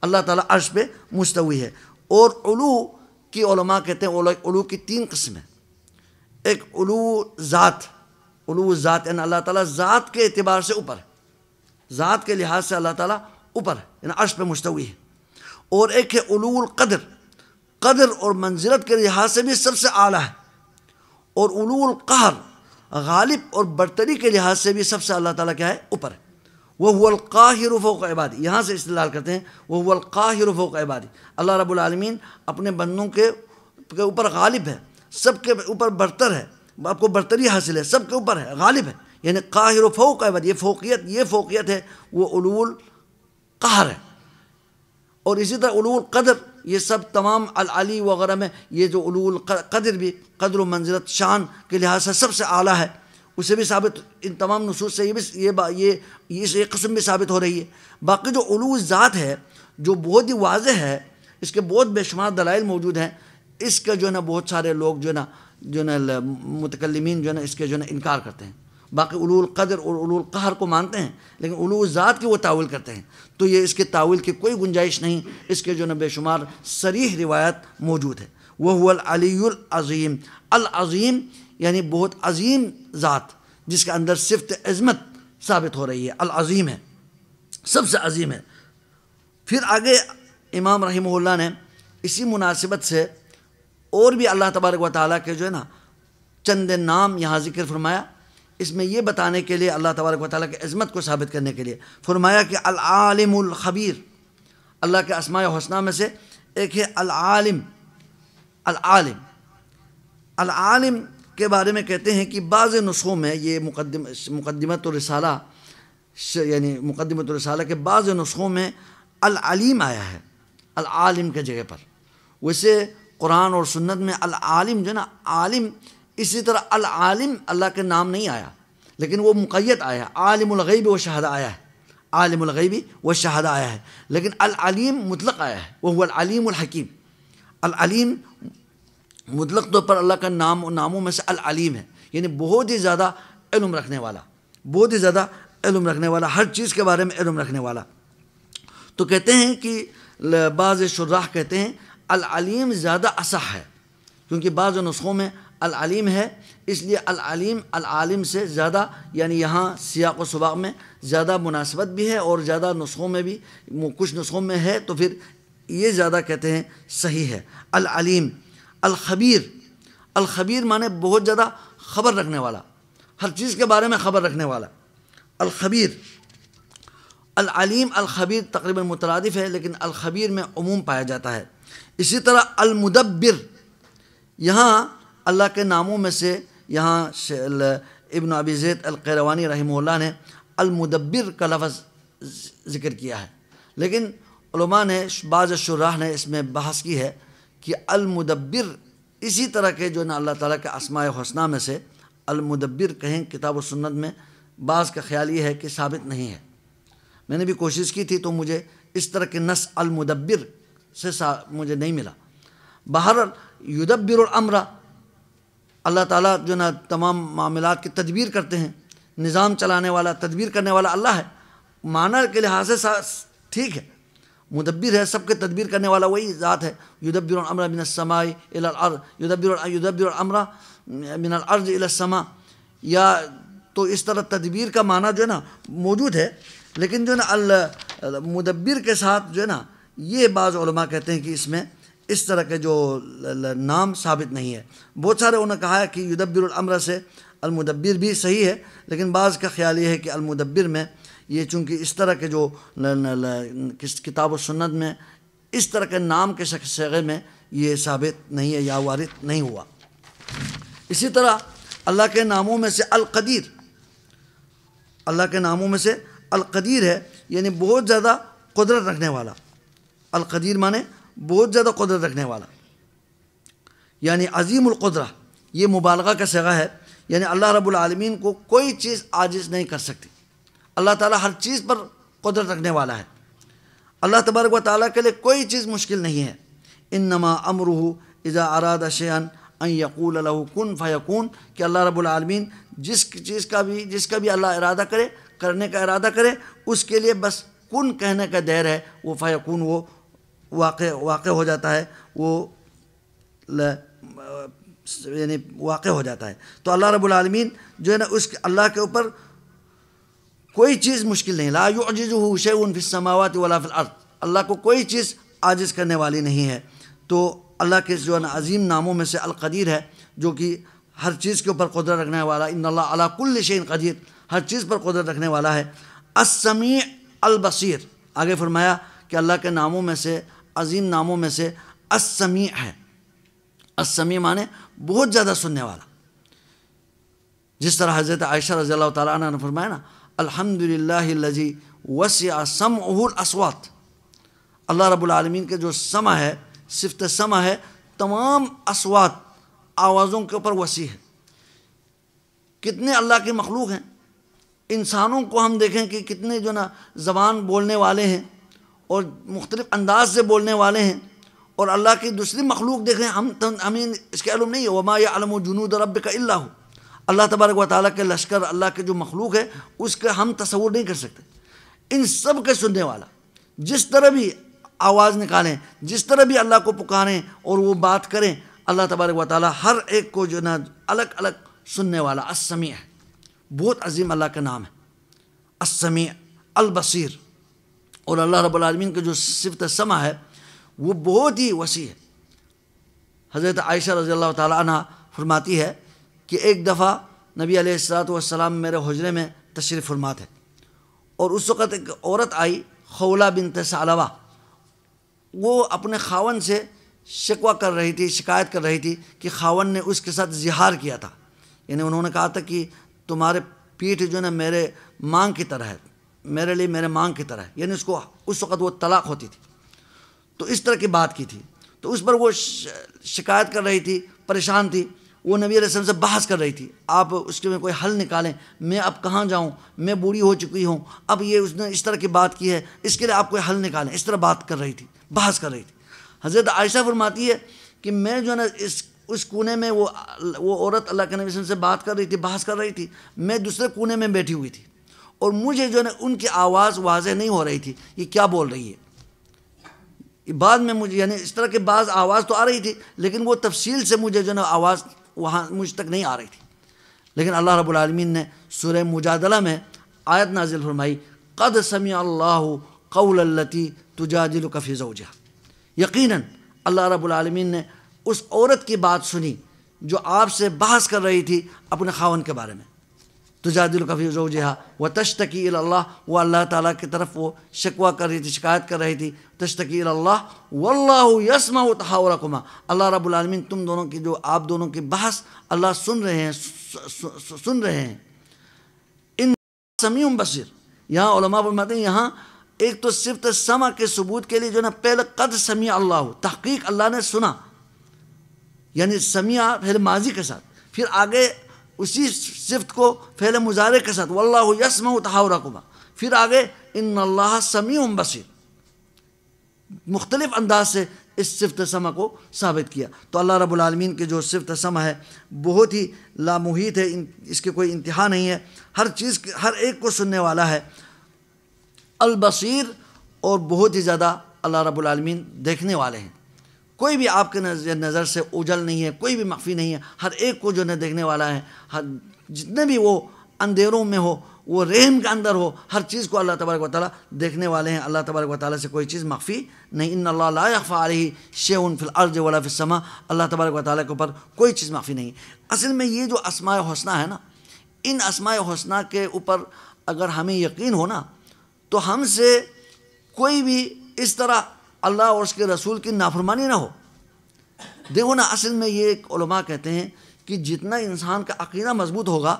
اللہ تعالیٰ عرش پہ مستوی ہے۔ اور علو کی علماء کہتے ہیں، علو کی تین قسمیں۔ ایک علو ذات علو ذات یعنی اللہ تعالیٰ ذات کے اعتبار سے اوپر ہے۔ ذات کے لحاظ سے اللہ تعالیٰ اوپر ہے یعنی عرش پہ مستوی ہے۔ اور ایک ہے علو القدر۔ قدر اور منزلت کے لحاظ سے بھی سب سے اعلیٰ ہے۔ اور علو القہر، غالب اور برتری کے لحاظ سے بھی سب سے اللہ تعالیٰ کیا ہے؟ اوپر ہے۔ وہ القاہر فوق عبادی یہاں سے استدلال کرتے ہیں وہ القاہر فوق عبادی اللہ رب العالمین اپنے بندوں کے کے اوپر غالب ہے، سب کے اوپر برتر ہے، آپ کو برتری حاصل ہے، سب کے اوپر ہے، غالب ہے یعنی قاہر و فوق عبادی یہ فوقیت یہ فوقیت ہے، وہ علول قہر ہے۔ اور اسی طرح علول قدر، یہ سب تمام العلی وغیرہ میں، یہ جو علول قدر بھی، قدر و منزلت شان کے لحاظ سے سب سے اعلیٰ ہے۔ اسے بھی ثابت، ان تمام نصوص سے یہ بھی، یہ با، یہ اس ایک قسم بھی ثابت ہو رہی ہے۔ باقی جو علو ذات ہے، جو بہت ہی واضح ہے، اس کے بہت بے شمار دلائل موجود ہیں۔ اس کا جو ہے نا، بہت سارے لوگ جو ہے نا، جو ہے نا متکلمین جو ہے نا، اس کے جو ہے نا، انکار کرتے ہیں۔ باقی علول قدر اور علول قہر کو مانتے ہیں، لیکن علو ذات کی وہ تعول کرتے ہیں۔ تو یہ اس کے تعول کی کوئی گنجائش نہیں، اس کے جو ہے نا، بے شمار سریح روایت موجود ہے۔ وہ العلی العظیم۔ العظیم یعنی بہت عظیم ذات جس کے اندر صفت عظمت ثابت ہو رہی ہے، العظیم ہے، سب سے عظیم ہے۔ پھر آگے امام رحمہ اللہ نے اسی مناسبت سے اور بھی اللہ تبارک و تعالیٰ کے جو ہے نا چند نام یہاں ذکر فرمایا۔ اس میں یہ بتانے کے لیے اللہ تبارک و تعالیٰ کی عظمت کو ثابت کرنے کے لیے فرمایا کہ العالم الخبیر، اللہ کے اسماء حسنہ میں سے ایک ہے العالم العالم۔ العالم کے بارے میں کہتے ہیں کہ بعض نسخوں میں یہ مقدم، مقدمت و رسالہ یعنی مقدمت و رسالہ کے بعض نسخوں میں العلیم آیا ہے، العالم کے جگہ پر۔ ویسے قرآن اور سنت میں العالم جو ہے نا، عالم اسی طرح العالم اللہ کے نام نہیں آیا، لیکن وہ مقیت آیا ہے عالم الغیب و شہدہ آیا ہے، عالم الغیبی و شہدہ آیا ہے، لیکن العلیم مطلق آیا ہے وہ العلیم الحکیم۔ العلیم مطلق طور پر اللہ کا نام ناموں میں سے العلیم ہے۔ یعنی بہت ہی زیادہ علم رکھنے والا، بہت ہی زیادہ علم رکھنے والا، ہر چیز کے بارے میں علم رکھنے والا۔ تو کہتے ہیں کہ بعض شراح کہتے ہیں العلیم زیادہ اصح ہے، کیونکہ بعض نسخوں میں العلیم ہے، اس لیے العلیم العالم سے زیادہ یعنی یہاں سیاق و سباق میں زیادہ مناسبت بھی ہے اور زیادہ نسخوں میں بھی، کچھ نسخوں میں ہے تو پھر یہ زیادہ کہتے ہیں صحیح ہے۔ العلیم الخبیر. الخبیر مانے بہت زیادہ خبر رکھنے والا، ہر چیز کے بارے میں خبر رکھنے والا. الخبیر. العلیم، الخبیر تقریباً مترادف ہے، لیکن الخبیر میں عموم پایا جاتا ہے. اسی طرح المدبر. یہاں اللہ کے ناموں میں سے یہاں ابن ابی زید القیروانی رحمہ اللہ نے المدبر کا لفظ ذکر کیا ہے. لیکن علماء نے، بعض شراح نے اس میں بحث کی ہے کہ المدبر اسی طرح کے جو نا اللہ تعالیٰ کے اسماء حسنہ میں سے المدبر کہیں کتاب و سنت میں بعض کا خیال یہ ہے کہ ثابت نہیں ہے۔ میں نے بھی کوشش کی تھی تو مجھے اس طرح کے نس المدبر سے مجھے نہیں ملا۔ بہر یدبر العمرہ اللہ تعالیٰ جو نا تمام معاملات کی تدبیر کرتے ہیں، نظام چلانے والا، تدبیر کرنے والا اللہ ہے۔ معنی کے لحاظ سے ٹھیک ہے۔ مدبر ہے، سب کے تدبیر کرنے والا وہی ذات ہے۔ یدبر الامر من السماء الى الارض۔ یدبر یدبر الامر من الارض الى السماء۔ یا تو اس طرح تدبیر کا معنی جو ہے نا موجود ہے، لیکن جو ہے نا مدبر کے ساتھ جو ہے نا یہ بعض علماء کہتے ہیں کہ اس میں اس طرح کے جو نام ثابت نہیں ہے۔ بہت سارے انہوں نے کہا ہے کہ یدبر الامر سے المدبر بھی صحیح ہے، لیکن بعض کا خیال یہ ہے کہ المدبر میں یہ چونکہ اس طرح کے جو کتاب و سنت میں اس طرح کے نام کے شخص شغے میں یہ ثابت نہیں ہے یا وارد نہیں ہوا۔ اسی طرح اللہ کے ناموں میں سے القدیر، اللہ کے ناموں میں سے القدیر ہے یعنی بہت زیادہ قدرت رکھنے والا۔ القدیر مانے بہت زیادہ قدرت رکھنے والا۔ یعنی عظیم القدرہ، یہ مبالغہ کا سگا ہے۔ یعنی اللہ رب العالمین کو کوئی چیز عاجز نہیں کر سکتی۔ اللہ تعالیٰ ہر چیز پر قدرت رکھنے والا ہے۔ اللہ تبارک و تعالیٰ کے لیے کوئی چیز مشکل نہیں ہے۔ انما امرہ اذا اراد شیئا ان یقول له کن فیکون، کہ اللہ رب العالمین جس چیز کا بھی، جس کا بھی اللہ ارادہ کرے، کرنے کا ارادہ کرے، اس کے لیے بس کن کہنے کا دیر ہے، وہ فیکون، وہ واقع واقع ہو جاتا ہے، وہ یعنی واقع ہو جاتا ہے۔ تو اللہ رب العالمین جو ہے نا، اس اللہ کے اوپر کوئی چیز مشکل نہیں، لا یعجزہ شیء فی السماوات ولا فی الارض۔ اللہ کو کوئی چیز عاجز کرنے والی نہیں ہے۔ تو اللہ کے جو عظیم ناموں میں سے القدیر ہے، جو کہ ہر چیز کے اوپر قدرت رکھنے والا، ان اللہ علی کل شیء قدیر، ہر چیز پر قدرت رکھنے والا ہے۔ السمیع البصیر۔ آگے فرمایا کہ اللہ کے ناموں میں سے، عظیم ناموں میں سے السمیع ہے۔ السمیع معنی بہت زیادہ سننے والا۔ جس طرح حضرت عائشہ رضی اللہ تعالیٰ عنہ نے فرمایا نا الحمد للہ الجی وسیع سم الاسوات اللہ رب العالمین کے جو سما ہے، صفت سما ہے، تمام اسوات آوازوں کے اوپر وسیع ہے۔ کتنے اللہ کے مخلوق ہیں۔ انسانوں کو ہم دیکھیں کہ کتنے جو نا زبان بولنے والے ہیں اور مختلف انداز سے بولنے والے ہیں۔ اور اللہ کی دوسری مخلوق دیکھیں، ہم ہمیں اس کے علم نہیں ہے۔ وما یا علم و جنود رب کا اللہ ہو اللہ تبارک و تعالیٰ کے لشکر، اللہ کے جو مخلوق ہے، اس کا ہم تصور نہیں کر سکتے۔ ان سب کے سننے والا، جس طرح بھی آواز نکالیں، جس طرح بھی اللہ کو پکاریں اور وہ بات کریں، اللہ تبارک و تعالیٰ ہر ایک کو جو نا، الگ الگ سننے والا، السمیع ہے۔ بہت عظیم اللہ کا نام ہے۔ السمیع، البصیر۔ اور اللہ رب العالمین کے جو صفت سما ہے، وہ بہت ہی وسیع ہے۔ حضرت عائشہ رضی اللہ تعالیٰ عنہ فرماتی ہے کہ ایک دفعہ نبی علیہ السلاۃ والسلام میرے حجرے میں تشریف فرمات ہے اور اس وقت ایک عورت آئی، خولہ بنت ثعلبہ وہ اپنے خاون سے شکوہ کر رہی تھی، شکایت کر رہی تھی کہ خاون نے اس کے ساتھ زہار کیا تھا۔ یعنی انہوں نے کہا تھا کہ تمہارے پیٹھ جو ہے میرے مانگ کی طرح ہے، میرے لیے میرے مانگ کی طرح ہے۔ یعنی اس کو اس وقت وہ طلاق ہوتی تھی۔ تو اس طرح کی بات کی تھی۔ تو اس پر وہ شکایت کر رہی تھی، پریشان تھی۔ وہ نبی علیہ السلام سے بحث کر رہی تھی، آپ اس کے میں کوئی حل نکالیں، میں اب کہاں جاؤں؟ میں بوڑھی ہو چکی ہوں، اب یہ اس نے اس طرح کی بات کی ہے، اس کے لیے آپ کوئی حل نکالیں۔ اس طرح بات کر رہی تھی، بحث کر رہی تھی۔ حضرت عائشہ فرماتی ہے کہ میں جو ہے نا، اس اس کونے میں وہ وہ عورت اللہ کے نبی وسلم سے بات کر رہی تھی، بحث کر رہی تھی، میں دوسرے کونے میں بیٹھی ہوئی تھی۔ اور مجھے جو ہے نا، ان کی آواز واضح نہیں ہو رہی تھی یہ کیا بول رہی ہے۔ بعد میں مجھے یعنی اس طرح کے بعض آواز تو آ رہی تھی، لیکن وہ تفصیل سے مجھے جو ہے نا آواز وہاں مجھ تک نہیں آ رہی تھی۔ لیکن اللہ رب العالمین نے سورہ مجادلہ میں آیت نازل فرمائی، قد سمع اللہ قول اللتی تجادل کفی زوجہ یقیناً اللہ رب العالمین نے اس عورت کی بات سنی جو آپ سے بحث کر رہی تھی اپنے خاون کے بارے میں۔ تجادل کفی زوجہ و تشتکی اللہ وہ اللہ تعالیٰ کی طرف وہ شکوہ کر رہی تھی، شکایت کر رہی تھی، تشتکی اللہ واللہ یسمع تحاورکما۔ اللہ رب العالمین تم دونوں کی جو آپ دونوں کی بحث اللہ سن رہے ہیں، سن رہے ہیں۔ ان سمیع بصیر۔ یہاں علماء فرماتے ہیں، یہاں ایک تو صرف سما کے ثبوت کے لیے جو نا، پہلے قد سمیع اللہ، تحقیق اللہ نے سنا۔ یعنی سمیع پہلے ماضی کے ساتھ، پھر آگے اسی صفت کو فعل مظاہرے کے ساتھ، واللہ یسمع تحاورکما پھر آگے، ان اللہ سمیع بصیر۔ مختلف انداز سے اس صفت سما کو ثابت کیا۔ تو اللہ رب العالمین کے جو صفت سما ہے، بہت ہی لامحیط ہے اس کے کوئی انتہا نہیں ہے۔ ہر چیز ہر ایک کو سننے والا ہے۔ البصیر اور بہت ہی زیادہ اللہ رب العالمین دیکھنے والے ہیں۔ کوئی بھی آپ کے نظر سے اجل نہیں ہے، کوئی بھی مخفی نہیں ہے، ہر ایک کو جو ہے دیکھنے والا ہے، ہر جتنے بھی وہ اندھیروں میں ہو، وہ رحم کے اندر ہو، ہر چیز کو اللہ تبارک و تعالیٰ دیکھنے والے ہیں۔ اللہ تبارک و تعالیٰ سے کوئی چیز مخفی نہیں۔ ان اللہ لا يخفى علیہ شیون فی الارض ولا فی السماء۔ اللہ تبارک و تعالیٰ کے اوپر کوئی چیز مخفی نہیں۔ اصل میں یہ جو اسماء حسنہ ہے نا، ان اسماء حسنہ کے اوپر اگر ہمیں یقین ہو نا تو ہم سے کوئی بھی اس طرح اللہ اور اس کے رسول کی نافرمانی نہ ہو۔ دیکھو نا، اصل میں یہ ایک علماء کہتے ہیں کہ جتنا انسان کا عقیدہ مضبوط ہوگا،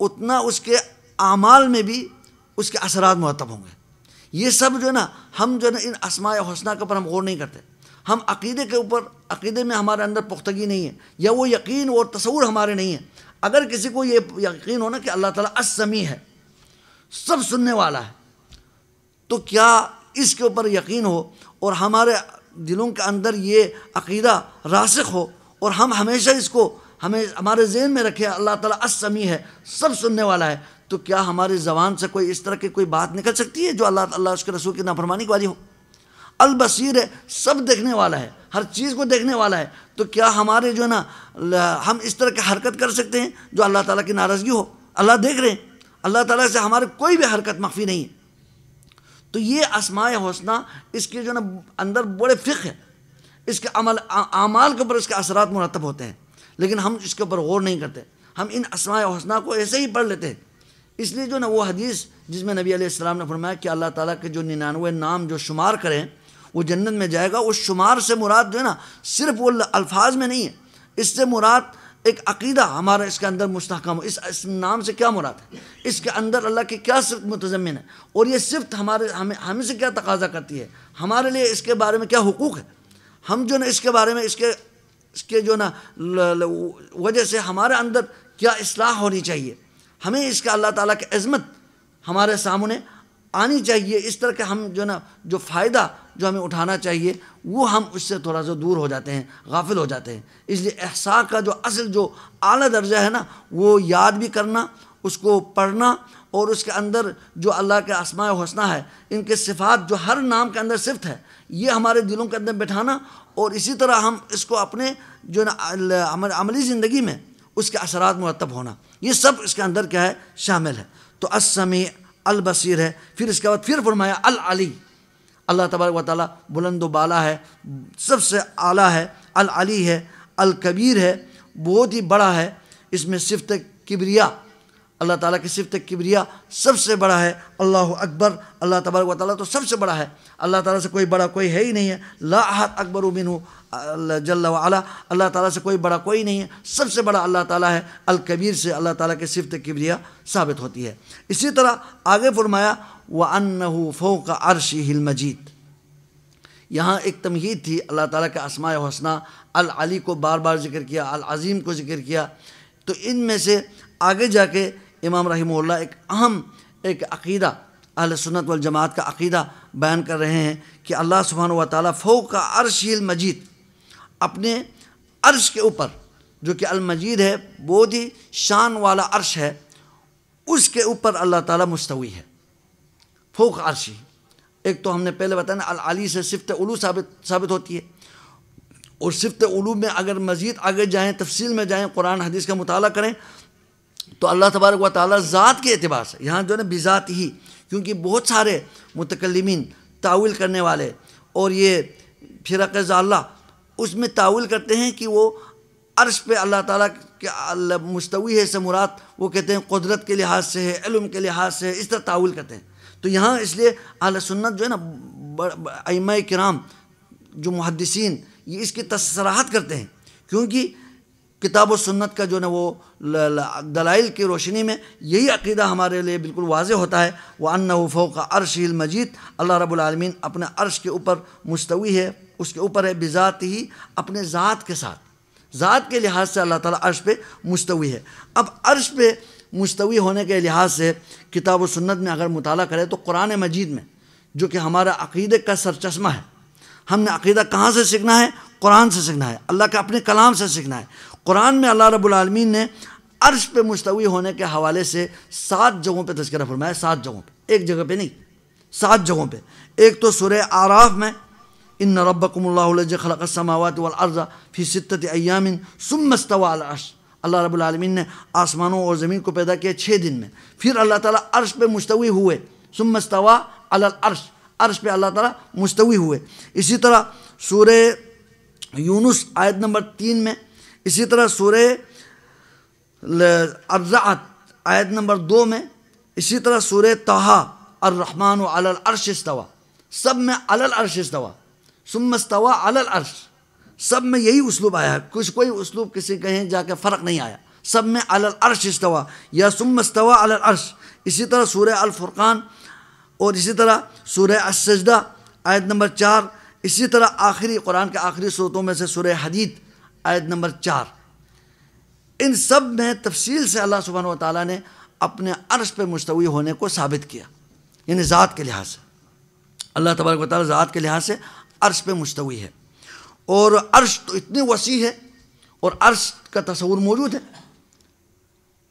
اتنا اس کے اعمال میں بھی اس کے اثرات مرتب ہوں گے۔ یہ سب جو ہے نا، ہم جو ہے نا، ان اسماء حسنہ کے اوپر ہم غور نہیں کرتے۔ ہم عقیدے کے اوپر، عقیدے میں ہمارے اندر پختگی نہیں ہے، یا وہ یقین اور تصور ہمارے نہیں ہے اگر کسی کو یہ یقین ہونا کہ اللہ تعالیٰ اسمی ہے، سب سننے والا ہے، تو کیا اس کے اوپر یقین ہو؟ اور ہمارے دلوں کے اندر یہ عقیدہ راسخ ہو اور ہم ہمیشہ اس کو ہمیں ہمارے ذہن میں رکھے، اللہ تعالیٰ اسمی ہے، سب سننے والا ہے۔ تو کیا ہماری زبان سے کوئی اس طرح کی کوئی بات نکل سکتی ہے جو اللہ اللہ اس کے رسول کی نافرمانی والی ہو؟ البصیر ہے، سب دیکھنے والا ہے، ہر چیز کو دیکھنے والا ہے۔ تو کیا ہمارے جو ہے نا ہم اس طرح کی حرکت کر سکتے ہیں جو اللہ تعالیٰ کی ناراضگی ہو؟ اللہ دیکھ رہے ہیں۔ اللہ تعالیٰ سے ہمارے کوئی بھی حرکت مخفی نہیں ہے۔ تو یہ اسماء حسنہ اس کے جو نا اندر بڑے فقہ ہے اس کے عمل اعمال کے اوپر اس کے اثرات مرتب ہوتے ہیں۔ لیکن ہم اس کے اوپر غور نہیں کرتے۔ ہم ان اسماء حسنہ کو ایسے ہی پڑھ لیتے ہیں۔ اس لیے جو نا وہ حدیث جس میں نبی علیہ السلام نے فرمایا کہ اللہ تعالیٰ کے جو ننانوے نام جو شمار کریں وہ جنت میں جائے گا۔ اس شمار سے مراد جو ہے نا صرف وہ الفاظ میں نہیں ہے۔ اس سے مراد ایک عقیدہ ہمارا اس کے اندر مستحکم ہو۔ اس اس نام سے کیا مراد ہے؟ اس کے اندر اللہ کی کیا صرف متضمن ہے؟ اور یہ صرف ہمارے ہمیں ہمیں سے کیا تقاضا کرتی ہے؟ ہمارے لیے اس کے بارے میں کیا حقوق ہے؟ ہم جو نا اس کے بارے میں اس کے اس کے جو نا وجہ سے ہمارے اندر کیا اصلاح ہونی چاہیے؟ ہمیں اس کا اللہ تعالیٰ کی عظمت ہمارے سامنے آنی چاہیے، اس طرح کے ہم جو نا، جو فائدہ جو ہمیں اٹھانا چاہیے، وہ ہم اس سے تھوڑا سا دور ہو جاتے ہیں، غافل ہو جاتے ہیں۔ اس لیے احسا کا جو اصل جو اعلیٰ درجہ ہے نا، وہ یاد بھی کرنا، اس کو پڑھنا اور اس کے اندر جو اللہ کے اسماء حسنہ ہے، ان کے صفات جو ہر نام کے اندر صفت ہے، یہ ہمارے دلوں کے اندر بٹھانا اور اسی طرح ہم اس کو اپنے جو نا عملی زندگی میں اس کے اثرات مرتب ہونا۔ یہ سب اس کے اندر کیا ہے، شامل ہے۔ تو اسمی البصیر ہے، پھر اس کے بعد پھر فرمایا العلی۔ اللہ تبارک و تعالیٰ بلند و بالا ہے، سب سے اعلیٰ ہے، العلی ہے، الکبیر ہے، بہت ہی بڑا ہے، اس میں صفت کبریا اللہ تعالیٰ کی صفت کبریا سب سے بڑا ہے، اللہ اکبر، اللہ تبارک و تعالیٰ تو سب سے بڑا ہے۔ اللہ تعالیٰ سے کوئی بڑا کوئی ہے ہی نہیں ہے۔ لا احد اکبر منہ جل وعلا، اللہ تعالیٰ سے کوئی بڑا کوئی نہیں ہے۔ سب سے بڑا اللہ تعالیٰ ہے، الکبیر سے اللہ تعالیٰ کے صفت کبریا ثابت ہوتی ہے۔ اسی طرح آگے فرمایا وہ ان فوق عرشی ہل مجید یہاں ایک تمہید تھی، اللہ تعالیٰ کے اسماء حسنہ، العلی کو بار بار ذکر کیا، العظیم کو ذکر کیا۔ تو ان میں سے آگے جا کے امام رحمہ اللہ ایک اہم ایک عقیدہ، اہل سنت والجماعت کا عقیدہ بیان کر رہے ہیں کہ اللہ سبحانہ و تعالیٰ فوق عرشی المجید، اپنے عرش کے اوپر جو کہ المجید ہے، بہت ہی شان والا عرش ہے، اس کے اوپر اللہ تعالیٰ مستوی ہے۔ فوق عرشی ایک تو ہم نے پہلے بتایا نا العلی سے صفت علو ثابت ثابت ہوتی ہے۔ اور صفت علو میں اگر مزید آگے جائیں، تفصیل میں جائیں، قرآن حدیث کا مطالعہ کریں تو اللہ تبارک و تعالیٰ ذات کے اعتبار سے، یہاں جو ہے نا بذات ہی، کیونکہ بہت سارے متکلمین تعویل کرنے والے اور یہ فرق ضالہ اس میں تعویل کرتے ہیں کہ وہ عرش پہ اللہ تعالیٰ کے مستوی ہے سے مراد، وہ کہتے ہیں قدرت کے لحاظ سے ہے، علم کے لحاظ سے ہے، اس طرح تعویل کرتے ہیں۔ تو یہاں اس لیے اعلی سنت جو ہے نا ائمہ کرام، جو محدثین، یہ اس کی تصراحت کرتے ہیں۔ کیونکہ کتاب و سنت کا جو نا وہ دلائل کی روشنی میں یہی عقیدہ ہمارے لیے بالکل واضح ہوتا ہے۔ وہ ان فوق عرش المجید اللہ رب العالمین اپنے عرش کے اوپر مستوی ہے، اس کے اوپر ہے بذات ہی اپنے ذات کے ساتھ۔ ذات کے لحاظ سے اللہ تعالیٰ عرش پہ مستوی ہے۔ اب عرش پہ مستوی ہونے کے لحاظ سے کتاب و سنت میں اگر مطالعہ کرے تو قرآن مجید میں، جو کہ ہمارا عقیدے کا سرچشمہ ہے۔ ہم نے عقیدہ کہاں سے سیکھنا ہے؟ قرآن سے سیکھنا ہے۔ اللہ کے اپنے کلام سے سیکھنا ہے۔ قرآن میں اللہ رب العالمین نے عرش پہ مستوی ہونے کے حوالے سے سات جگہوں پہ تذکرہ فرمایا، سات جگہوں پہ، ایک جگہ پہ نہیں، سات جگہوں پہ۔ ایک تو سورہ آراف میں، ان ربکم اللہ خلق السماوات والارض فی ستت ایام ثم استوى على العرش. اللہ رب العالمین نے آسمانوں اور زمین کو پیدا کیا چھ دن میں۔ پھر اللہ تعالیٰ عرش پہ مستوی ہوئے، ثم استوى على العرش۔ عرش پہ اللہ تعالیٰ مستوی ہوئے۔ اسی طرح سورہ یونس آیت نمبر تین میں اسی طرح سورہ ارزعت آیت نمبر دو میں اسی طرح سورہ تہا الرحمن و العرش استوا سب میں العرش استوا ثم استوا علی العرش، سب میں یہی اسلوب آیا ہے۔ کچھ کوئی اسلوب کسی کہیں جا کے فرق نہیں آیا۔ سب میں علی العرش استوا یا ثم استوا علی العرش، اسی طرح سورہ الفرقان اور اسی طرح سورہ السجدہ، آیت نمبر چار، اسی طرح آخری قرآن کے آخری صورتوں میں سے سورہ حدید آیت نمبر چار۔ ان سب میں تفصیل سے اللہ سبحانہ و تعالیٰ نے اپنے عرش پہ مستوی ہونے کو ثابت کیا یعنی ذات کے لحاظ سے۔ اللہ تبارک و تعالیٰ ذات کے لحاظ سے عرش پہ مستوی ہے۔ اور عرش تو اتنی وسیع ہے، اور عرش کا تصور موجود ہے۔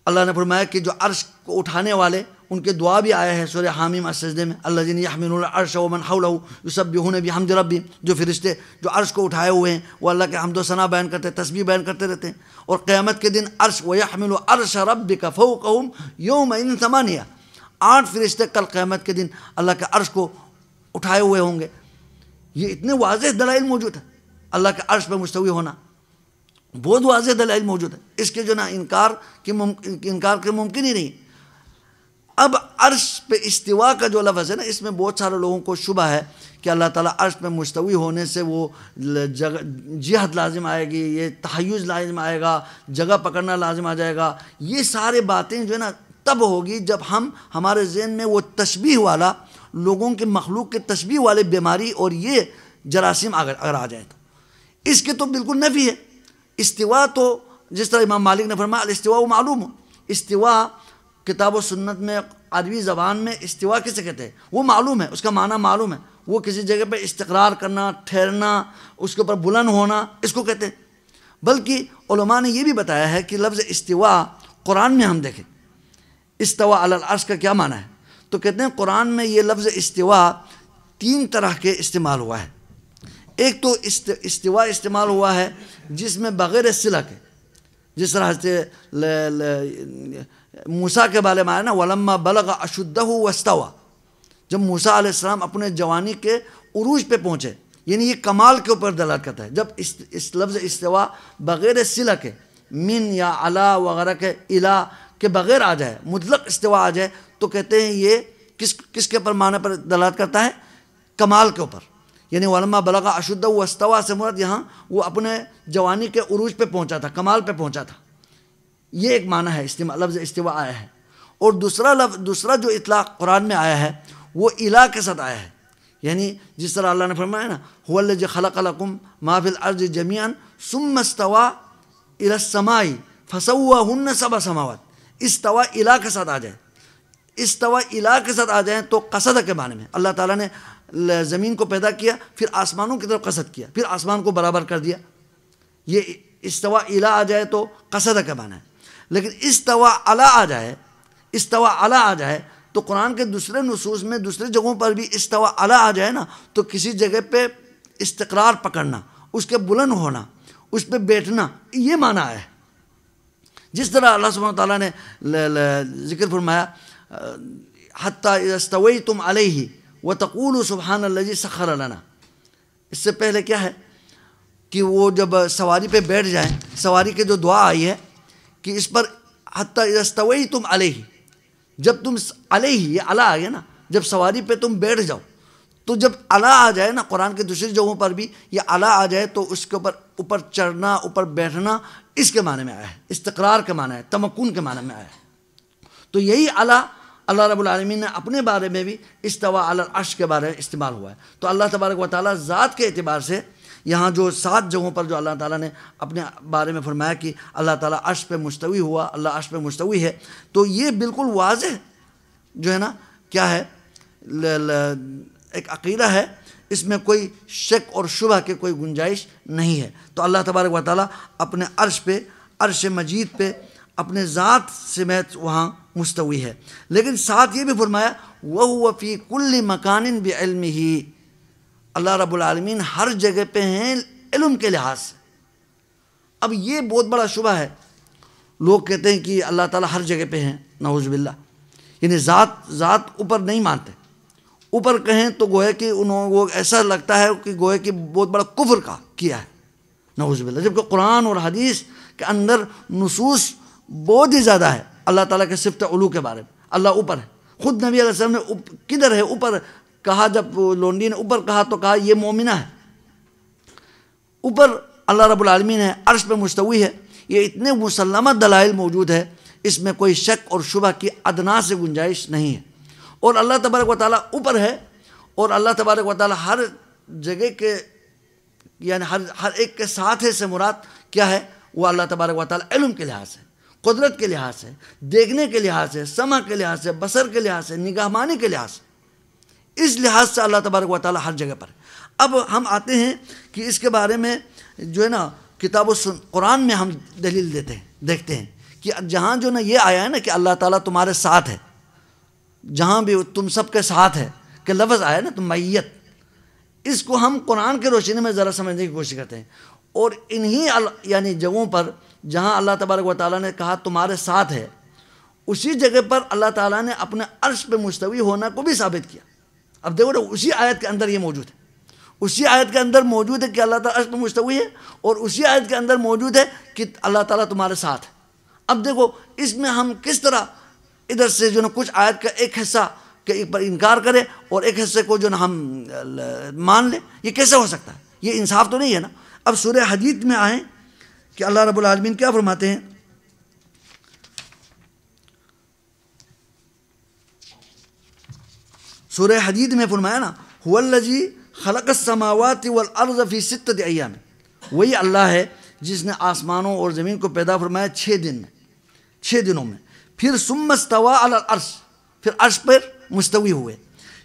اللہ نے فرمایا کہ جو عرش کو اٹھانے والے ان کے دعا بھی آیا ہے سورہ حامیم السجدے میں اللہ جن یحمین العرش و من حولہ یسبحون بحمد ربی، جو فرشتے جو عرش کو اٹھائے ہوئے ہیں، وہ اللہ کے حمد و ثنا بیان کرتے ہیں، تسبیح بیان کرتے رہتے ہیں۔ اور قیامت کے دن عرش و یحمل عرش ربک فوقہم یوم ان ثمانیہ۔ آٹھ فرشتے کل قیامت کے دن اللہ کے عرش کو اٹھائے ہوئے ہوں گے۔ یہ اتنے واضح دلائل موجود ہے اللہ کے عرش پہ مستوی ہونا بہت واضح دلائل موجود ہے اس کے جو نا انکار کی انکار کے ممکن ہی نہیں۔ اب عرش پہ استوا کا جو لفظ ہے نا، اس میں بہت سارے لوگوں کو شبہ ہے کہ اللہ تعالیٰ عرش پہ مستوی ہونے سے وہ جگہ جہت لازم آئے گی، یہ تحیز لازم آئے گا، جگہ پکڑنا لازم آ جائے گا۔ یہ سارے باتیں جو ہے نا تب ہوگی جب ہم ہمارے ذہن میں وہ تشبیح والا، لوگوں کے مخلوق کے تشبیح والے بیماری اور یہ جراثیم اگر اگر آ جائے تو۔ اس کے تو بالکل نفی ہے۔ استوا تو جس طرح امام مالک نے فرمایا الاستوا وہ معلوم۔ ہو استوا کتاب و سنت میں، عربی زبان میں استوا کسے کہتے ہیں؟ وہ معلوم ہے، اس کا معنی معلوم ہے۔ وہ کسی جگہ پہ استقرار کرنا، ٹھہرنا، اس کے اوپر بلند ہونا، اس کو کہتے ہیں۔ بلکہ علماء نے یہ بھی بتایا ہے کہ لفظ استوا قرآن میں ہم دیکھیں۔ استوا العرش کا کیا معنی ہے؟ تو کہتے ہیں قرآن میں یہ لفظ استوا تین طرح کے استعمال ہوا ہے۔ ایک تو استوا استعمال ہوا ہے جس میں بغیر سلک ہے جس طرح سے موسا کے بارے میں آیا نا، ولما بلغ اشدہ وستوا جب موسا علیہ السلام اپنے جوانی کے عروج پہ پہنچے یعنی یہ کمال کے اوپر دلالت کرتا ہے۔ جب اس اس لفظ استوا بغیر سلا کے، من یا علا وغیرہ کے الا کے بغیر آ جائے، مطلق استوا آ جائے، تو کہتے ہیں یہ کس کس کے اوپر معنی پر دلالت کرتا ہے؟ کمال کے اوپر۔ یعنی علماء بلغا اشدہ و استوا سے مراد یہاں وہ اپنے جوانی کے عروج پہ پہنچا تھا، کمال پہ پہنچا تھا۔ یہ ایک معنی ہے استعمال لفظ استوا آیا ہے۔ اور دوسرا لفظ، دوسرا جو اطلاق قرآن میں آیا ہے، وہ الہ کے ساتھ آیا ہے۔ یعنی جس طرح اللہ نے فرمایا نا الج خلق لکم ما فی الارض جميعا ثم استوى الى السماء فسواهن سبع سماوات۔ استوا الہ کے ساتھ آ جائے۔ استوا الہ کے ساتھ آ جائیں تو قصد کے معنی میں۔ اللہ تعالیٰ نے زمین کو پیدا کیا، پھر آسمانوں کی طرف قصد کیا، پھر آسمان کو برابر کر دیا۔ یہ استوا الہ آ جائے تو قصد کے معنی ہے۔ لیکن استوا علا آ جائے استوا علا آ جائے تو قرآن کے دوسرے نصوص میں دوسرے جگہوں پر بھی استوا علا آ جائے نا، تو کسی جگہ پہ استقرار پکڑنا، اس کے بلند ہونا، اس پہ بیٹھنا، یہ معنی ہے۔ جس طرح اللہ سبحانہ تعالیٰ نے ذکر فرمایا، حتیٰ استوئی تم علیہ و تقول سبحان اللہ جی سخر لنا۔ اس سے پہلے کیا ہے؟ کہ وہ جب سواری پہ بیٹھ جائیں، سواری کے جو دعا آئی ہے کہ اس پر حتیٰ تم علیہ، جب تم علیہ، یہ علا آ گیا نا، جب سواری پہ تم بیٹھ جاؤ، تو جب علا آ جائے نا، قرآن کے دوسری جگہوں پر بھی یہ علا آ جائے، تو اس کے اوپر اوپر چڑھنا، اوپر بیٹھنا، اس کے معنی میں آیا ہے، استقرار کے معنی ہے، تمکن کے معنی میں آیا ہے۔ تو یہی علا اللہ رب العالمین نے اپنے بارے میں بھی استوا العرش کے بارے میں استعمال ہوا ہے۔ تو اللہ تبارک و تعالیٰ ذات کے اعتبار سے یہاں جو سات جگہوں پر جو اللہ تعالیٰ نے اپنے بارے میں فرمایا کہ اللہ تعالیٰ عرش پہ مشتوی ہوا، اللہ عرش پہ مشتوی ہے۔ تو یہ بالکل واضح جو ہے نا، کیا ہے؟ ایک عقیدہ ہے۔ اس میں کوئی شک اور شبہ کے کوئی گنجائش نہیں ہے۔ تو اللہ تبارک و تعالیٰ اپنے عرش پہ، عرش مجید پہ اپنے ذات سمیت وہاں مستوی ہے۔ لیکن ساتھ یہ بھی فرمایا وہ فی کل مکان بعلم ہی اللہ رب العالمین ہر جگہ پہ ہیں علم کے لحاظ سے۔ اب یہ بہت بڑا شبہ ہے۔ لوگ کہتے ہیں کہ اللہ تعالیٰ ہر جگہ پہ ہیں۔ نعوذ باللہ۔ یعنی ذات ذات اوپر نہیں مانتے۔ اوپر کہیں تو گوئے کہ انہوں وہ ایسا لگتا ہے کہ گوئے کہ بہت بڑا کفر کا کیا ہے۔ نعوذ باللہ۔ جبکہ قرآن اور حدیث کے اندر نصوص بہت ہی زیادہ ہے۔ اللہ تعالیٰ کے صفت علو کے بارے میں۔ اللہ اوپر ہے۔ خود نبی علیہ السلام نے کدھر ہے؟ اوپر کہا جب لونڈی نے، اوپر کہا تو کہا، یہ مومنہ ہے۔ اوپر اللہ رب العالمین ہے، عرش پہ مستوی ہے۔ یہ اتنے مسلمہ دلائل موجود ہے، اس میں کوئی شک اور شبہ کی ادنا سے گنجائش نہیں ہے۔ اور اللہ تبارک و تعالیٰ اوپر ہے، اور اللہ تبارک و تعالیٰ ہر جگہ کے یعنی ہر ہر ایک کے ساتھ سے مراد کیا ہے؟ وہ اللہ تبارک و تعالیٰ علم کے لحاظ سے، قدرت کے لحاظ سے، دیکھنے کے لحاظ سے سما کے لحاظ سے، بصر کے لحاظ سے نگاہ مانی کے لحاظ سے۔ اس لحاظ سے اللہ تبارک و تعالیٰ ہر جگہ پر اب ہم آتے ہیں کہ اس کے بارے میں جو ہے نا کتاب و سن، قرآن میں ہم دلیل دیتے ہیں، دیکھتے ہیں کہ جہاں جو نا یہ آیا ہے نا کہ اللہ تعالیٰ تمہارے ساتھ ہے، جہاں بھی تم سب کے ساتھ ہے، کہ لفظ آیا نا تم میت اس کو ہم قرآن کے روشنی میں ذرا سمجھنے کی کوشش کرتے ہیں۔ اور انہی یعنی جگہوں پر جہاں اللہ تبارک و تعالیٰ نے کہا تمہارے ساتھ ہے، اسی جگہ پر اللہ تعالیٰ نے اپنے عرش پہ مستوی ہونا کو بھی ثابت کیا۔ اب دیکھو نا، اسی آیت کے اندر یہ موجود ہے۔ اسی آیت کے اندر موجود ہے کہ اللہ تعالیٰ عرش پہ مستوی ہے، اور اسی آیت کے اندر موجود ہے کہ اللہ تعالیٰ تمہارے ساتھ ہے۔ اب دیکھو، اس میں ہم کس طرح ادھر سے جو نا، کچھ آیت کا ایک حصہ کہ ایک پر انکار کرے اور ایک حصے کو جو نا ہم مان لیں، یہ کیسے ہو سکتا ہے؟ یہ انصاف تو نہیں ہے نا۔ اب سورہ حدید میں آئیں کہ اللہ رب العالمین کیا فرماتے ہیں؟ سورہ حدید میں فرمایا نا الذی خلق السماوات والارض فی ستت ایام. وہی اللہ ہے جس نے آسمانوں اور زمین کو پیدا فرمایا چھ دن میں، چھ دنوں میں۔ پھر ثم استوى علی العرش، پھر عرش پر مستوی ہوئے۔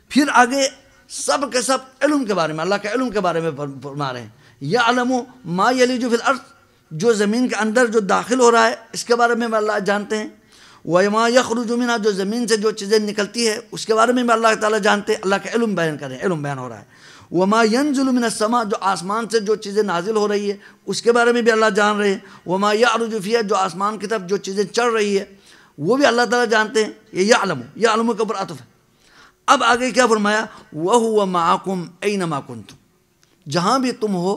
پھر آگے سب کے سب علم کے بارے میں، اللہ کے علم کے بارے میں فرما رہے ہیں۔ یا علم ما یلیج فی الارض، جو زمین کے اندر جو داخل ہو رہا ہے، اس کے بارے میں اللہ جانتے ہیں۔ وما یخرج منها جو زمین سے جو چیزیں نکلتی ہے اس کے بارے میں بھی اللہ تعالیٰ جانتے ہیں، اللہ کا علم بیان کریں، علم بیان ہو رہا ہے۔ وما ينزل من السماء، جو آسمان سے جو چیزیں نازل ہو رہی ہے اس کے بارے میں بھی اللہ جان رہے ہیں۔ وما يعرج فيها، جو آسمان کی طرف جو چیزیں چڑھ رہی ہے وہ بھی اللہ تعالیٰ جانتے ہیں۔ یہ یعلم یعلم کے اوپر عطف ہے۔ اب آگے کیا فرمایا؟ وهو معكم اينما كنتم۔ جہاں بھی تم ہو،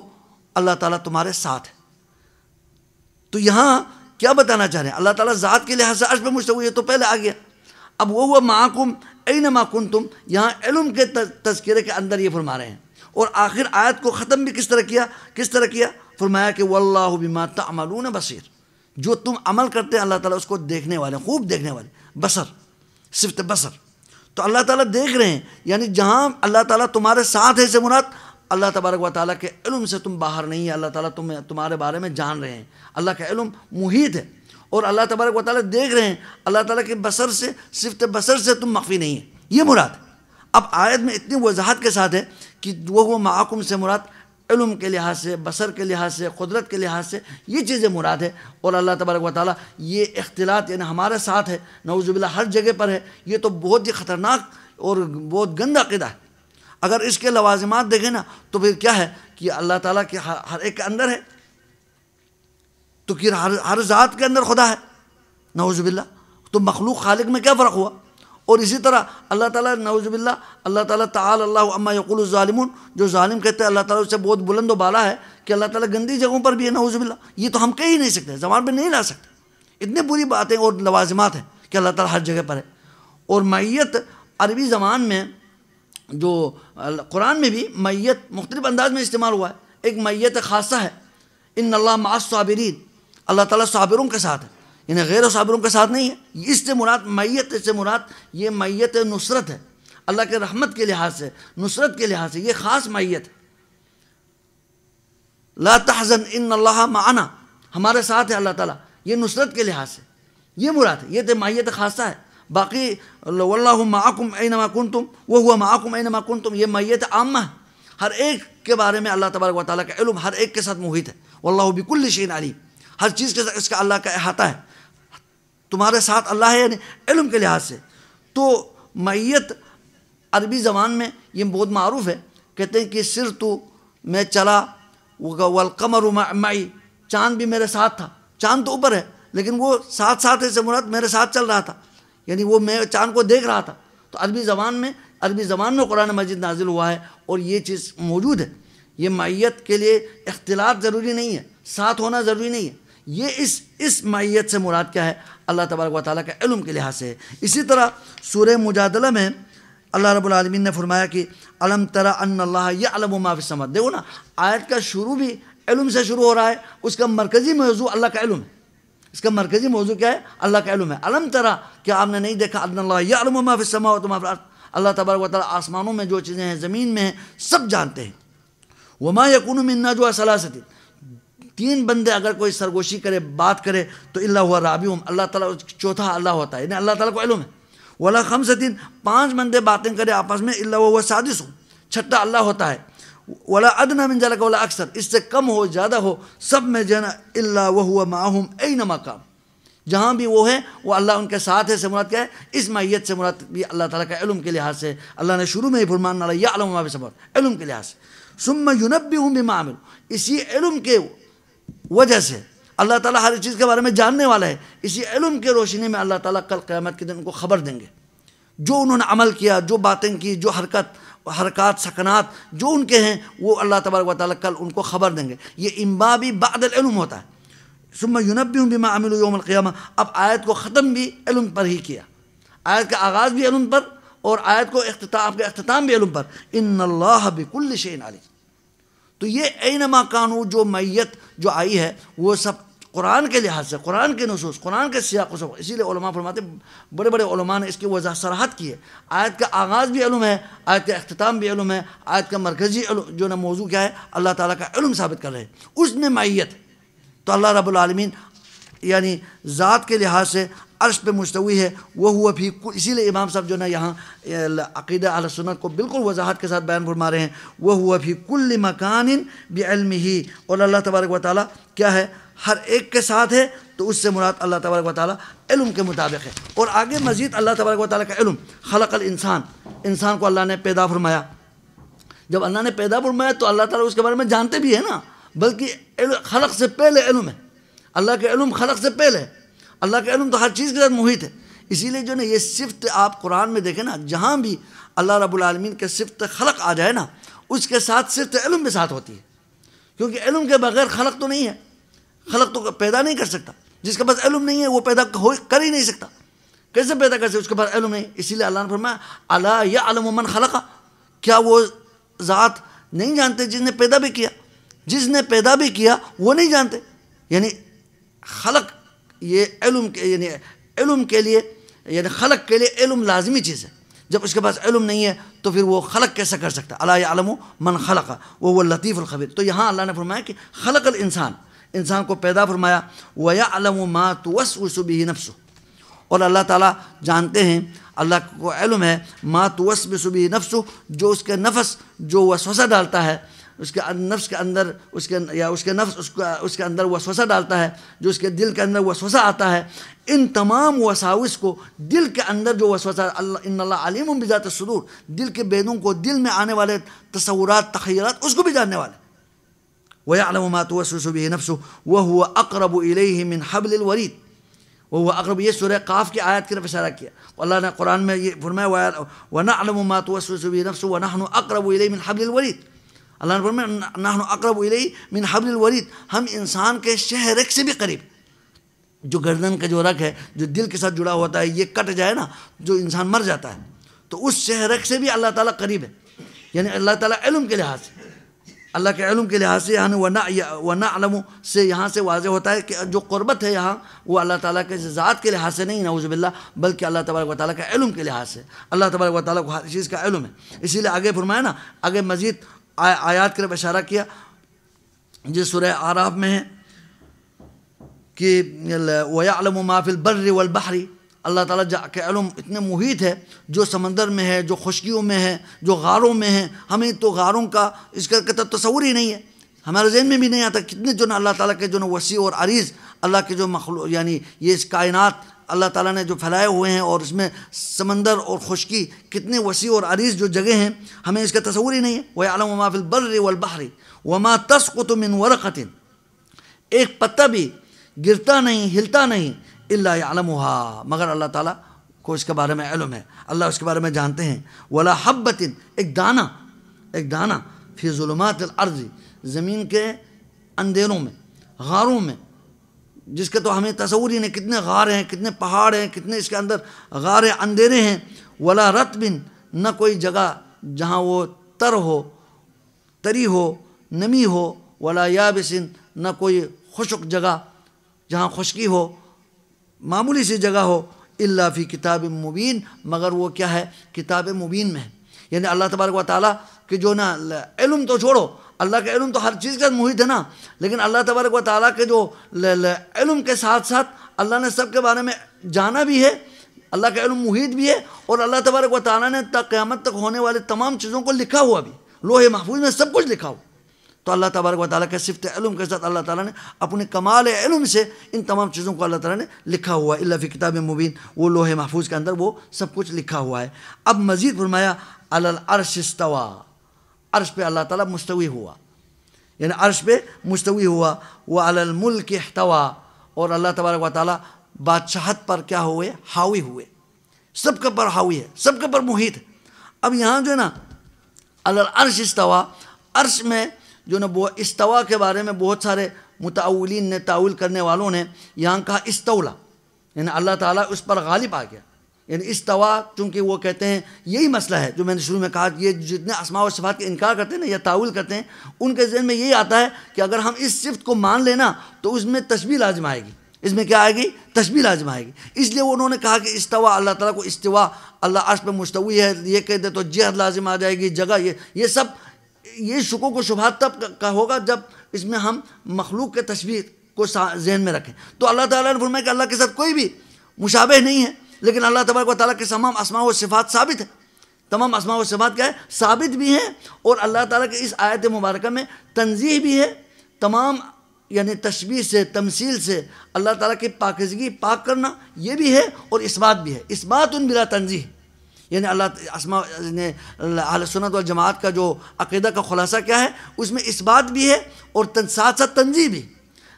اللہ تعالیٰ تمہارے ساتھ ہے۔ تو یہاں کیا بتانا چاہ رہے ہیں؟ اللہ تعالیٰ ذات کے لحاظ سے عرش پہ مشتوی ہے تو پہلے آ گیا۔ اب وہ وہ معاکم اینما کنتم، یہاں علم کے تذکرے کے اندر یہ فرما رہے ہیں۔ اور آخر آیت کو ختم بھی کس طرح کیا؟ کس طرح کیا؟ فرمایا کہ واللہ بما تعملون بصیر۔ جو تم عمل کرتے ہیں اللہ تعالیٰ اس کو دیکھنے والے خوب دیکھنے والے بصر، صفت بصر۔ تو اللہ تعالیٰ دیکھ رہے ہیں یعنی جہاں اللہ تعالیٰ تمہارے ساتھ ہے سے مراد اللہ تبارک و تعالیٰ کے علم سے تم باہر نہیں ہے اللہ تعالیٰ تم تمہارے بارے میں جان رہے ہیں۔ اللہ کا علم محیط ہے اور اللہ تبارک و تعالیٰ دیکھ رہے ہیں۔ اللہ تعالیٰ کے بصر سے صرف بصر سے تم مخفی نہیں ہے یہ مراد ہے۔ اب آیت میں اتنی وضاحت کے ساتھ ہے کہ وہ وہ معاکم سے مراد، علم کے لحاظ سے، بصر کے لحاظ سے، قدرت کے لحاظ سے یہ چیزیں مراد ہے اور اللہ تبارک و تعالیٰ یہ اختلاط یعنی ہمارے ساتھ ہے۔ نعوذ باللہ ہر جگہ پر ہے۔ یہ تو بہت ہی خطرناک اور بہت گندا عقیدہ ہے۔ اگر اس کے لوازمات دیکھیں نا، تو پھر کیا ہے کہ اللہ تعالیٰ کے ہر ایک کے اندر ہے۔ تو پھر ہر ہر ذات کے اندر خدا ہے۔ نعوذ باللہ۔ تو مخلوق خالق میں کیا فرق ہوا؟ اور اسی طرح اللہ تعالیٰ، نعوذ باللہ، اللہ تعالیٰ تعالی اللہ عما یقول الظالمون، جو ظالم کہتے ہیں، اللہ تعالیٰ اس سے بہت بلند و بالا ہے کہ اللہ تعالیٰ گندی جگہوں پر بھی ہے، نعوذ باللہ۔ یہ تو ہم کہہ ہی نہیں سکتے، زبان پہ نہیں لا سکتے۔ اتنی بری باتیں اور لوازمات ہیں کہ اللہ تعالیٰ ہر جگہ پر ہے۔ اور میت عربی زبان میں جو قرآن میں بھی میت مختلف انداز میں استعمال ہوا ہے۔ ایک میت خاصہ ہے۔ ان اللہ معاذ اللہ تعالیٰ صابروں کے ساتھ ہے۔ انہیں غیر و صابروں کے ساتھ نہیں ہے۔ اس سے مراد میت سے مراد یہ میت نصرت ہے۔ اللہ کے رحمت کے لحاظ سے، نصرت کے لحاظ سے یہ خاص میت ہے۔ لا تحزن ان اللہ معنا۔ ہمارے ساتھ ہے اللہ تعالیٰ۔ یہ نصرت کے لحاظ سے۔ یہ مراد ہے۔ یہ تو میت خاصہ ہے۔ باقی واللہ معکم اینما کنتم وہ ہوا معکم اینما کنتم، یہ میت عامہ ہے ہر ایک کے بارے میں اللہ تبارک و تعالیٰ کا علم ہر ایک کے ساتھ محیط ہے۔ واللہ بکل شین علیم۔ ہر چیز کے ساتھ اس کا اللہ کا احاطہ ہے۔ تمہارے ساتھ اللہ ہے یعنی علم کے لحاظ سے۔ تو میت عربی زبان میں یہ بہت معروف ہے۔ کہتے ہیں کہ سر تو میں چلا والقمر معی۔ چاند بھی میرے ساتھ تھا۔ چاند تو اوپر ہے، لیکن وہ ساتھ ساتھ سے مراد میرے ساتھ چل رہا تھا۔ یعنی وہ میں چاند کو دیکھ رہا تھا۔ تو عربی زبان میں عربی زبان میں قرآن مجید نازل ہوا ہے اور یہ چیز موجود ہے۔ یہ معیت کے لیے اختلاط ضروری نہیں ہے، ساتھ ہونا ضروری نہیں ہے۔ یہ اس اس معیت سے مراد کیا ہے؟ اللہ تبارک و تعالیٰ کا علم کے لحاظ سے۔ ہے اسی طرح سورہ مجادلہ میں اللہ رب العالمین نے فرمایا کہ علم ترا ان اللہ یہ علم و معاف سمت دیکھو نا، آیت کا شروع بھی علم سے شروع ہو رہا ہے، اس کا مرکزی موضوع اللہ کا علم ہے۔ اس کا مرکزی موضوع کیا ہے؟ اللہ کا علم ہے۔ علم ترا کیا آپ نے نہیں دیکھا؟ اللہ یہ علم و معاف سما و اللہ تبارک و تعالیٰ آسمانوں میں جو چیزیں ہیں، زمین میں ہیں، سب جانتے ہیں۔ وما یقون منا جو سلاست تین بندے اگر کوئی سرگوشی کرے، بات کرے، تو اللہ ہوا رابع اللہ تعالیٰ چوتھا اللہ ہوتا ہے یعنی اللہ تعالیٰ کو علم ہے۔ ولا خم پانچ بندے باتیں کرے آپس میں اللہ ہوا سادس ہو چھٹا اللہ ہوتا ہے۔ ولا ادنا من ذلك ولا اکثر، اس سے کم ہو، زیادہ ہو، سب میں جو ہے نا اللہ وہ ہوا معہم این مقام۔ جہاں بھی وہ ہے، وہ اللہ ان کے ساتھ ہے سے مراد کیا ہے؟ اس میت سے مراد بھی اللہ تعالیٰ کا علم کے لحاظ سے۔ اللہ نے شروع میں ہی فرمان ڈالا یا علم صبر علم کے لحاظ سے۔ سم یونب بھی ہوں بھی معامل اسی علم کے وجہ سے اللہ تعالیٰ ہر چیز کے بارے میں جاننے والا ہے۔ اسی علم کے روشنی میں اللہ تعالیٰ کل قیامت کے دن ان کو خبر دیں گے۔ جو انہوں نے عمل کیا، جو باتیں کی، جو حرکت حرکات، سکنات جو ان کے ہیں، وہ اللہ تبارک و تعالیٰ کل ان کو خبر دیں گے۔ یہ امبابی بعد العلم ہوتا ہے۔ ثم یونبی بما عمل یوم القیامہ۔ اب آیت کو ختم بھی علم پر ہی کیا۔ آیت کا آغاز بھی علم پر اور آیت کو اختتام کے اختتام بھی علم پر۔ ان اللہ بکل شین علی تو یہ اینما کانو جو میت جو آئی ہے، وہ سب قرآن کے لحاظ سے، قرآن کے نصوص، قرآن کے سیاق و سب اسی لیے علماء فرماتے بڑے بڑے علماء نے اس کی وضاح سراحت کی ہے۔ آیت کا آغاز بھی علم ہے، آیت کا اختتام بھی علم ہے، آیت کا مرکزی علم، جو نا موضوع کیا ہے، اللہ تعالیٰ کا علم ثابت کر رہے ہیں۔ اس میں معیت تو اللہ رب العالمین یعنی ذات کے لحاظ سے عرش پہ مستوی ہے، وہ ہوا بھی اسی لیے امام صاحب جو نا یہاں، عقیدہ علیہ سنت کو بالکل وضاحت کے ساتھ بیان فرما رہے ہیں، وہ ہوا بھی کل مکان بعلم ہی اور اللہ تبارک و تعالیٰ کیا ہے؟ ہر ایک کے ساتھ ہے، تو اس سے مراد اللہ تبارک و تعالیٰ علم کے مطابق ہے۔ اور آگے مزید اللہ تبارک و تعالیٰ کا علم، خلق الانسان۔ انسان کو اللہ نے پیدا فرمایا۔ جب اللہ نے پیدا فرمایا تو اللہ تعالیٰ اس کے بارے میں جانتے بھی ہیں نا، بلکہ خلق سے پہلے علم ہے۔ اللہ کے علم خلق سے پہلے۔ اللہ کا علم تو ہر چیز کے ساتھ محیط ہے۔ اسی لیے جو نا، یہ صفت آپ قرآن میں دیکھیں نا، جہاں بھی اللہ رب العالمین کے صفت خلق آ جائے نا، اس کے ساتھ صفت علم بھی ساتھ ہوتی ہے۔ کیونکہ علم کے بغیر خلق تو نہیں ہے۔ خلق تو پیدا نہیں کر سکتا۔ جس کے پاس علم نہیں ہے، وہ پیدا کر ہی نہیں سکتا۔ کیسے پیدا کر سکتا اس کے پاس علم نہیں۔ اسی لیے اللہ نے فرمایا اللہ یا علم من خلقہ کیا وہ ذات نہیں جانتے جس نے پیدا بھی کیا؟ جس نے پیدا بھی کیا، وہ نہیں جانتے۔ یعنی خلق یہ علم کے یعنی علم کے لیے یعنی خلق کے لیے علم لازمی چیز ہے۔ جب اس کے پاس علم نہیں ہے، تو پھر وہ خلق کیسے کر سکتا اللہ علم من خلق، وہ وہ لطیف الخبیر۔ تو یہاں اللہ نے فرمایا کہ خلق الانسان۔ انسان کو پیدا فرمایا، وَيَعْلَمُ مَا تُوَسْوِسُ بِهِ نَفْسُ اور اللہ تعالیٰ جانتے ہیں، اللہ کو علم ہے، ما توسوس بِهِ نَفْسُ جو اس کے نفس، جو وسوسہ ڈالتا ہے، اس کے نفس کے اندر، اس کے یا اس کے نفس، اس کا اس کے اندر وسوسہ ڈالتا ہے، جو اس کے دل کے اندر وسوسہ آتا ہے۔ ان تمام وساوس کو دل کے اندر جو وسوسہ، اللہ ان اللہ علیم بذات الصدور۔ دل کے بیدوں کو دل میں آنے والے تصورات، تخیلات، اس کو بھی جاننے والے۔ ويعلم ما توسوس به نفسه وهو أقرب إليه من حبل الوريد. وهو أقرب يسر قاف كي آيات كده فسارك والله القرآن ما فرما ونعلم ما توسوس به نفسه ونحن أقرب إليه من حبل الوريد. الله فرما نحن أقرب إليه من حبل الوريد. هم إنسان كي شهرك سبي قريب. جو گردن کا جو رکھ ہے جو دل کے ساتھ جڑا ہوتا ہے یہ کٹ جائے نا جو انسان مر جاتا ہے تو اس شہرک سے بھی اللہ تعالیٰ قریب ہے. یعنی اللہ علم کے لحاظ اللہ کے علم کے لحاظ سے یہاں ورنہ علم سے یہاں سے واضح ہوتا ہے کہ جو قربت ہے یہاں، وہ اللہ تعالیٰ کے ذات کے لحاظ سے نہیں، نعوذ باللہ، بلکہ اللہ تبارک و تعالیٰ کا علم کے لحاظ سے۔ اللہ تبارک و تعالیٰ کو ہر چیز کا علم ہے۔ اسی لیے آگے فرمایا نا، آگے مزید آیات کے اشارہ کیا۔ جس سورہ آراف میں ہے کہ وَيَعْلَمُ مَا فِي الْبَرِّ وَالْبَحْرِ اللہ تعالیٰ جا کے علم اتنے محیط ہے، جو سمندر میں ہے، جو خشکیوں میں ہے، جو غاروں میں ہے ہمیں تو غاروں کا اس کا تصور ہی نہیں ہے۔ ہمارے ذہن میں بھی نہیں آتا کتنے جو نا اللہ تعالیٰ کے جو نا وسیع اور عریض اللہ کے جو مخلوق یعنی یہ اس کائنات اللہ تعالیٰ نے جو پھیلائے ہوئے ہیں اور اس میں سمندر اور خشکی کتنے وسیع اور عریض جو جگہ ہیں، ہمیں اس کا تصور ہی نہیں ہے۔ وہ عالم وما فی البر والبحر وما تسقط من ورقت ایک پتہ بھی گرتا نہیں، ہلتا نہیں اللہ علم مگر اللہ تعالیٰ کو اس کے بارے میں علم ہے۔ اللہ اس کے بارے میں جانتے ہیں۔ ولا حبت ایک دانہ ایک دانہ فی ظلمات الارض زمین کے اندھیروں میں، غاروں میں۔ جس کے تو ہمیں تصور ہی نہیں، کتنے غار ہیں، کتنے پہاڑ ہیں، کتنے اس کے اندر غار اندھیرے ہیں۔ ولا رتبن نہ کوئی جگہ جہاں وہ تر ہو، تری ہو، نمی ہو۔ ولا یابسن نہ کوئی خشک جگہ جہاں خشکی ہو۔ معمولی سی جگہ ہو اللہ فی کتاب مبین، مگر وہ کیا ہے؟ کتاب مبین میں ہے۔ یعنی اللہ تبارک و تعالیٰ کہ جو نا علم تو چھوڑو، اللہ کا علم تو ہر چیز کا محیط ہے نا۔ لیکن اللہ تبارک و تعالیٰ کے جو علم کے ساتھ ساتھ اللہ نے سب کے بارے میں جانا بھی ہے، اللہ کا علم محیط بھی ہے، اور اللہ تبارک و تعالیٰ نے قیامت تک ہونے والے تمام چیزوں کو لکھا ہوا بھی۔ لوہے محفوظ میں سب کچھ لکھا ہوا۔ تو اللہ تبارک و تعالیٰ کے صفت علم کے ساتھ اللہ تعالیٰ نے اپنے کمال علم سے ان تمام چیزوں کو اللہ تعالیٰ نے لکھا ہوا ہے۔ اللہ فی کتاب مبین، وہ لوہے محفوظ کے اندر وہ سب کچھ لکھا ہوا ہے۔ اب مزید فرمایا العرش استوا عرش پہ اللہ تعالیٰ مستوی ہوا۔ یعنی عرش پہ مستوی ہوا۔ وہ الملک احتوا اور اللہ تبارک و تعالیٰ بادشاہت پر کیا ہوئے؟ حاوی ہوئے۔ سب کے پر حاوی ہے، سب کے پر محیط۔ ہے اب یہاں جو ہے نا العرش استوا عرش میں جو نا وہ استوا کے بارے میں بہت سارے متعولین نے تعول کرنے والوں نے یہاں کہا استولا۔ یعنی اللہ تعالیٰ اس پر غالب آ گیا۔ یعنی استوا چونکہ وہ کہتے ہیں یہی مسئلہ ہے، جو میں نے شروع میں کہا کہ یہ جتنے اسماء و صفات کے انکار کرتے ہیں نا یا تعول کرتے ہیں، ان کے ذہن میں یہی آتا ہے کہ اگر ہم اس صفت کو مان لینا تو اس میں تشبیح لازم آئے گی۔ اس میں کیا آئے گی؟ تشبیح لازم آئے گی۔ اس لیے انہوں نے کہا کہ استوا اللہ تعالیٰ کو استوا اللہ عرش پہ مشتوی ہے، یہ کہہ دے تو جہد لازم آ جائے گی، جگہ یہ یہ سب یہ شکوک و شبہات تب کا ہوگا جب اس میں ہم مخلوق کے تشبیح کو ذہن میں رکھیں۔ تو اللہ تعالیٰ نے فرمایا کہ اللہ کے ساتھ کوئی بھی مشابہ نہیں ہے، لیکن اللہ تبارک و تعالیٰ کے تمام اسماء و صفات ثابت ہیں۔ تمام اسماء و صفات کیا ہے؟ ثابت بھی ہیں اور اللہ تعالیٰ کے اس آیت مبارکہ میں تنظیح بھی ہے۔ تمام یعنی تشبیح سے، تمثیل سے اللہ تعالیٰ کی پاکزگی پاک کرنا یہ بھی ہے اور اس بات بھی ہے۔ اس بات ان بلا تنظیح یعنی اللہ اسما یعنی اہل سنت والجماعت کا جو عقیدہ کا خلاصہ کیا ہے، اس میں اس بات بھی ہے اور ساتھ ساتھ تنظیح بھی۔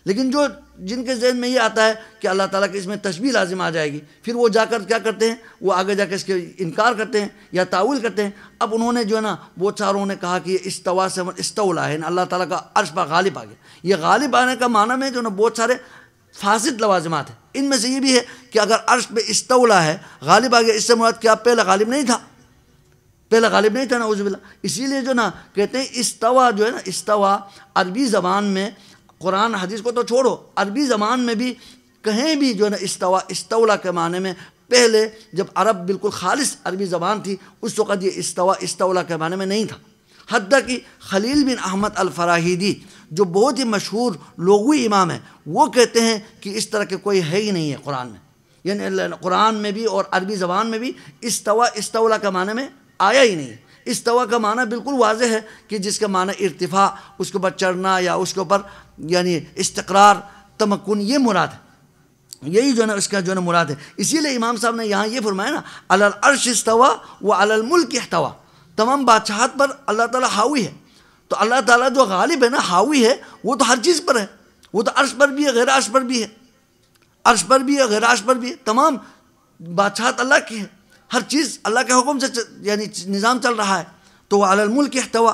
لیکن جو جن کے ذہن میں یہ آتا ہے کہ اللہ تعالیٰ کے اس میں تشبیح لازم آ جائے گی، پھر وہ جا کر کیا کرتے ہیں؟ وہ آگے جا کے اس کے انکار کرتے ہیں یا تعول کرتے ہیں۔ اب انہوں نے جو ہے نا وہ چاروں نے کہا کہ یہ استوا سے استولا ہے یعنی اللہ تعالیٰ کا عرش پر غالب آ گیا۔ یہ غالب آنے کا معنی میں جو نا، بہت سارے فاسد لوازمات ہیں۔ ان میں سے یہ بھی ہے کہ اگر عرش پہ استولا ہے، غالب آ گیا اس سے مراد کیا؟ پہلا غالب نہیں تھا۔ پہلا غالب نہیں تھا نا عزب اسی لیے جو نا کہتے ہیں، استوا جو ہے نا، استوا عربی زبان میں قرآن حدیث کو تو چھوڑو، عربی زبان میں بھی کہیں بھی جو ہے نا استوا استولا کے معنی میں پہلے جب عرب بالکل خالص عربی زبان تھی، اس وقت یہ استوا استولا کے معنی میں نہیں تھا۔ حتیٰ کہ خلیل بن احمد الفراہیدی جو بہت ہی مشہور لغوی امام ہیں، وہ کہتے ہیں کہ اس طرح کے کوئی ہے ہی نہیں ہے قرآن میں۔ یعنی قرآن میں بھی اور عربی زبان میں بھی استوا، استولا کا معنی میں آیا ہی نہیں۔ استوا کا معنی بالکل واضح ہے کہ جس کا معنی ارتفاع، اس کے اوپر چڑھنا یا اس کے اوپر یعنی استقرار، تمکن، یہ مراد ہے۔ یہی جو ہے نا، اس کا جو ہے نا مراد ہے۔ اسی لیے امام صاحب نے یہاں یہ فرمایا نا الرش استوا و الملک احتوا۔ تمام بادشاہت پر اللہ تعالیٰ حاوی ہے۔ تو اللہ تعالیٰ جو غالب ہے نا، حاوی ہے، وہ تو ہر چیز پر ہے۔ وہ تو عرش پر بھی ہے، غیر عرش پر بھی ہے۔ عرش پر بھی ہے، غیر عرش پر بھی ہے۔ تمام بادشاہت اللہ کی ہے ہر چیز اللہ کے حکم سے یعنی نظام چل رہا ہے۔ تو وہ الملک احتوا،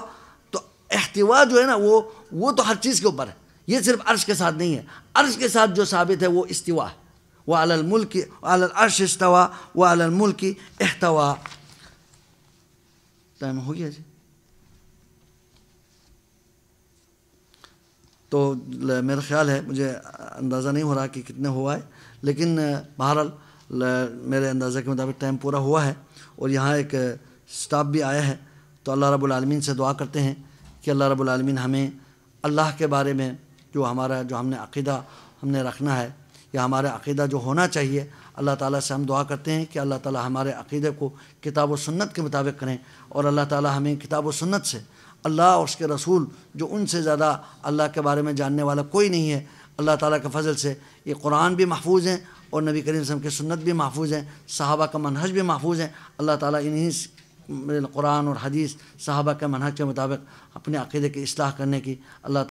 تو احتوا جو ہے نا، وہ وہ تو ہر چیز کے اوپر ہے۔ یہ صرف عرش کے ساتھ نہیں ہے۔ عرش کے ساتھ جو ثابت ہے، وہ استوا ہے۔ وہ الملک العرش استوا، وہ الملک احتوا۔ ٹائم ہو گیا جی۔ تو میرا خیال ہے، مجھے اندازہ نہیں ہو رہا کہ کتنے ہوا ہے، لیکن بہرحال میرے اندازہ کے مطابق ٹائم پورا ہوا ہے اور یہاں ایک سٹاف بھی آیا ہے۔ تو اللہ رب العالمین سے دعا کرتے ہیں کہ اللہ رب العالمین ہمیں اللہ کے بارے میں جو ہمارا، جو ہم نے عقیدہ ہم نے رکھنا ہے یا ہمارا عقیدہ جو ہونا چاہیے، اللہ تعالیٰ سے ہم دعا کرتے ہیں کہ اللہ تعالیٰ ہمارے عقیدے کو کتاب و سنت کے مطابق کریں اور اللہ تعالیٰ ہمیں کتاب و سنت سے اللہ اور اس کے رسول جو ان سے زیادہ اللہ کے بارے میں جاننے والا کوئی نہیں ہے، اللہ تعالیٰ کے فضل سے یہ قرآن بھی محفوظ ہیں اور نبی کریم وسلم کی سنت بھی محفوظ ہیں، صحابہ کا منحج بھی محفوظ ہیں۔ اللہ تعالیٰ انہیں قرآن اور حدیث صحابہ کے منحج کے مطابق اپنے عقیدے کی اصلاح کرنے کی اللہ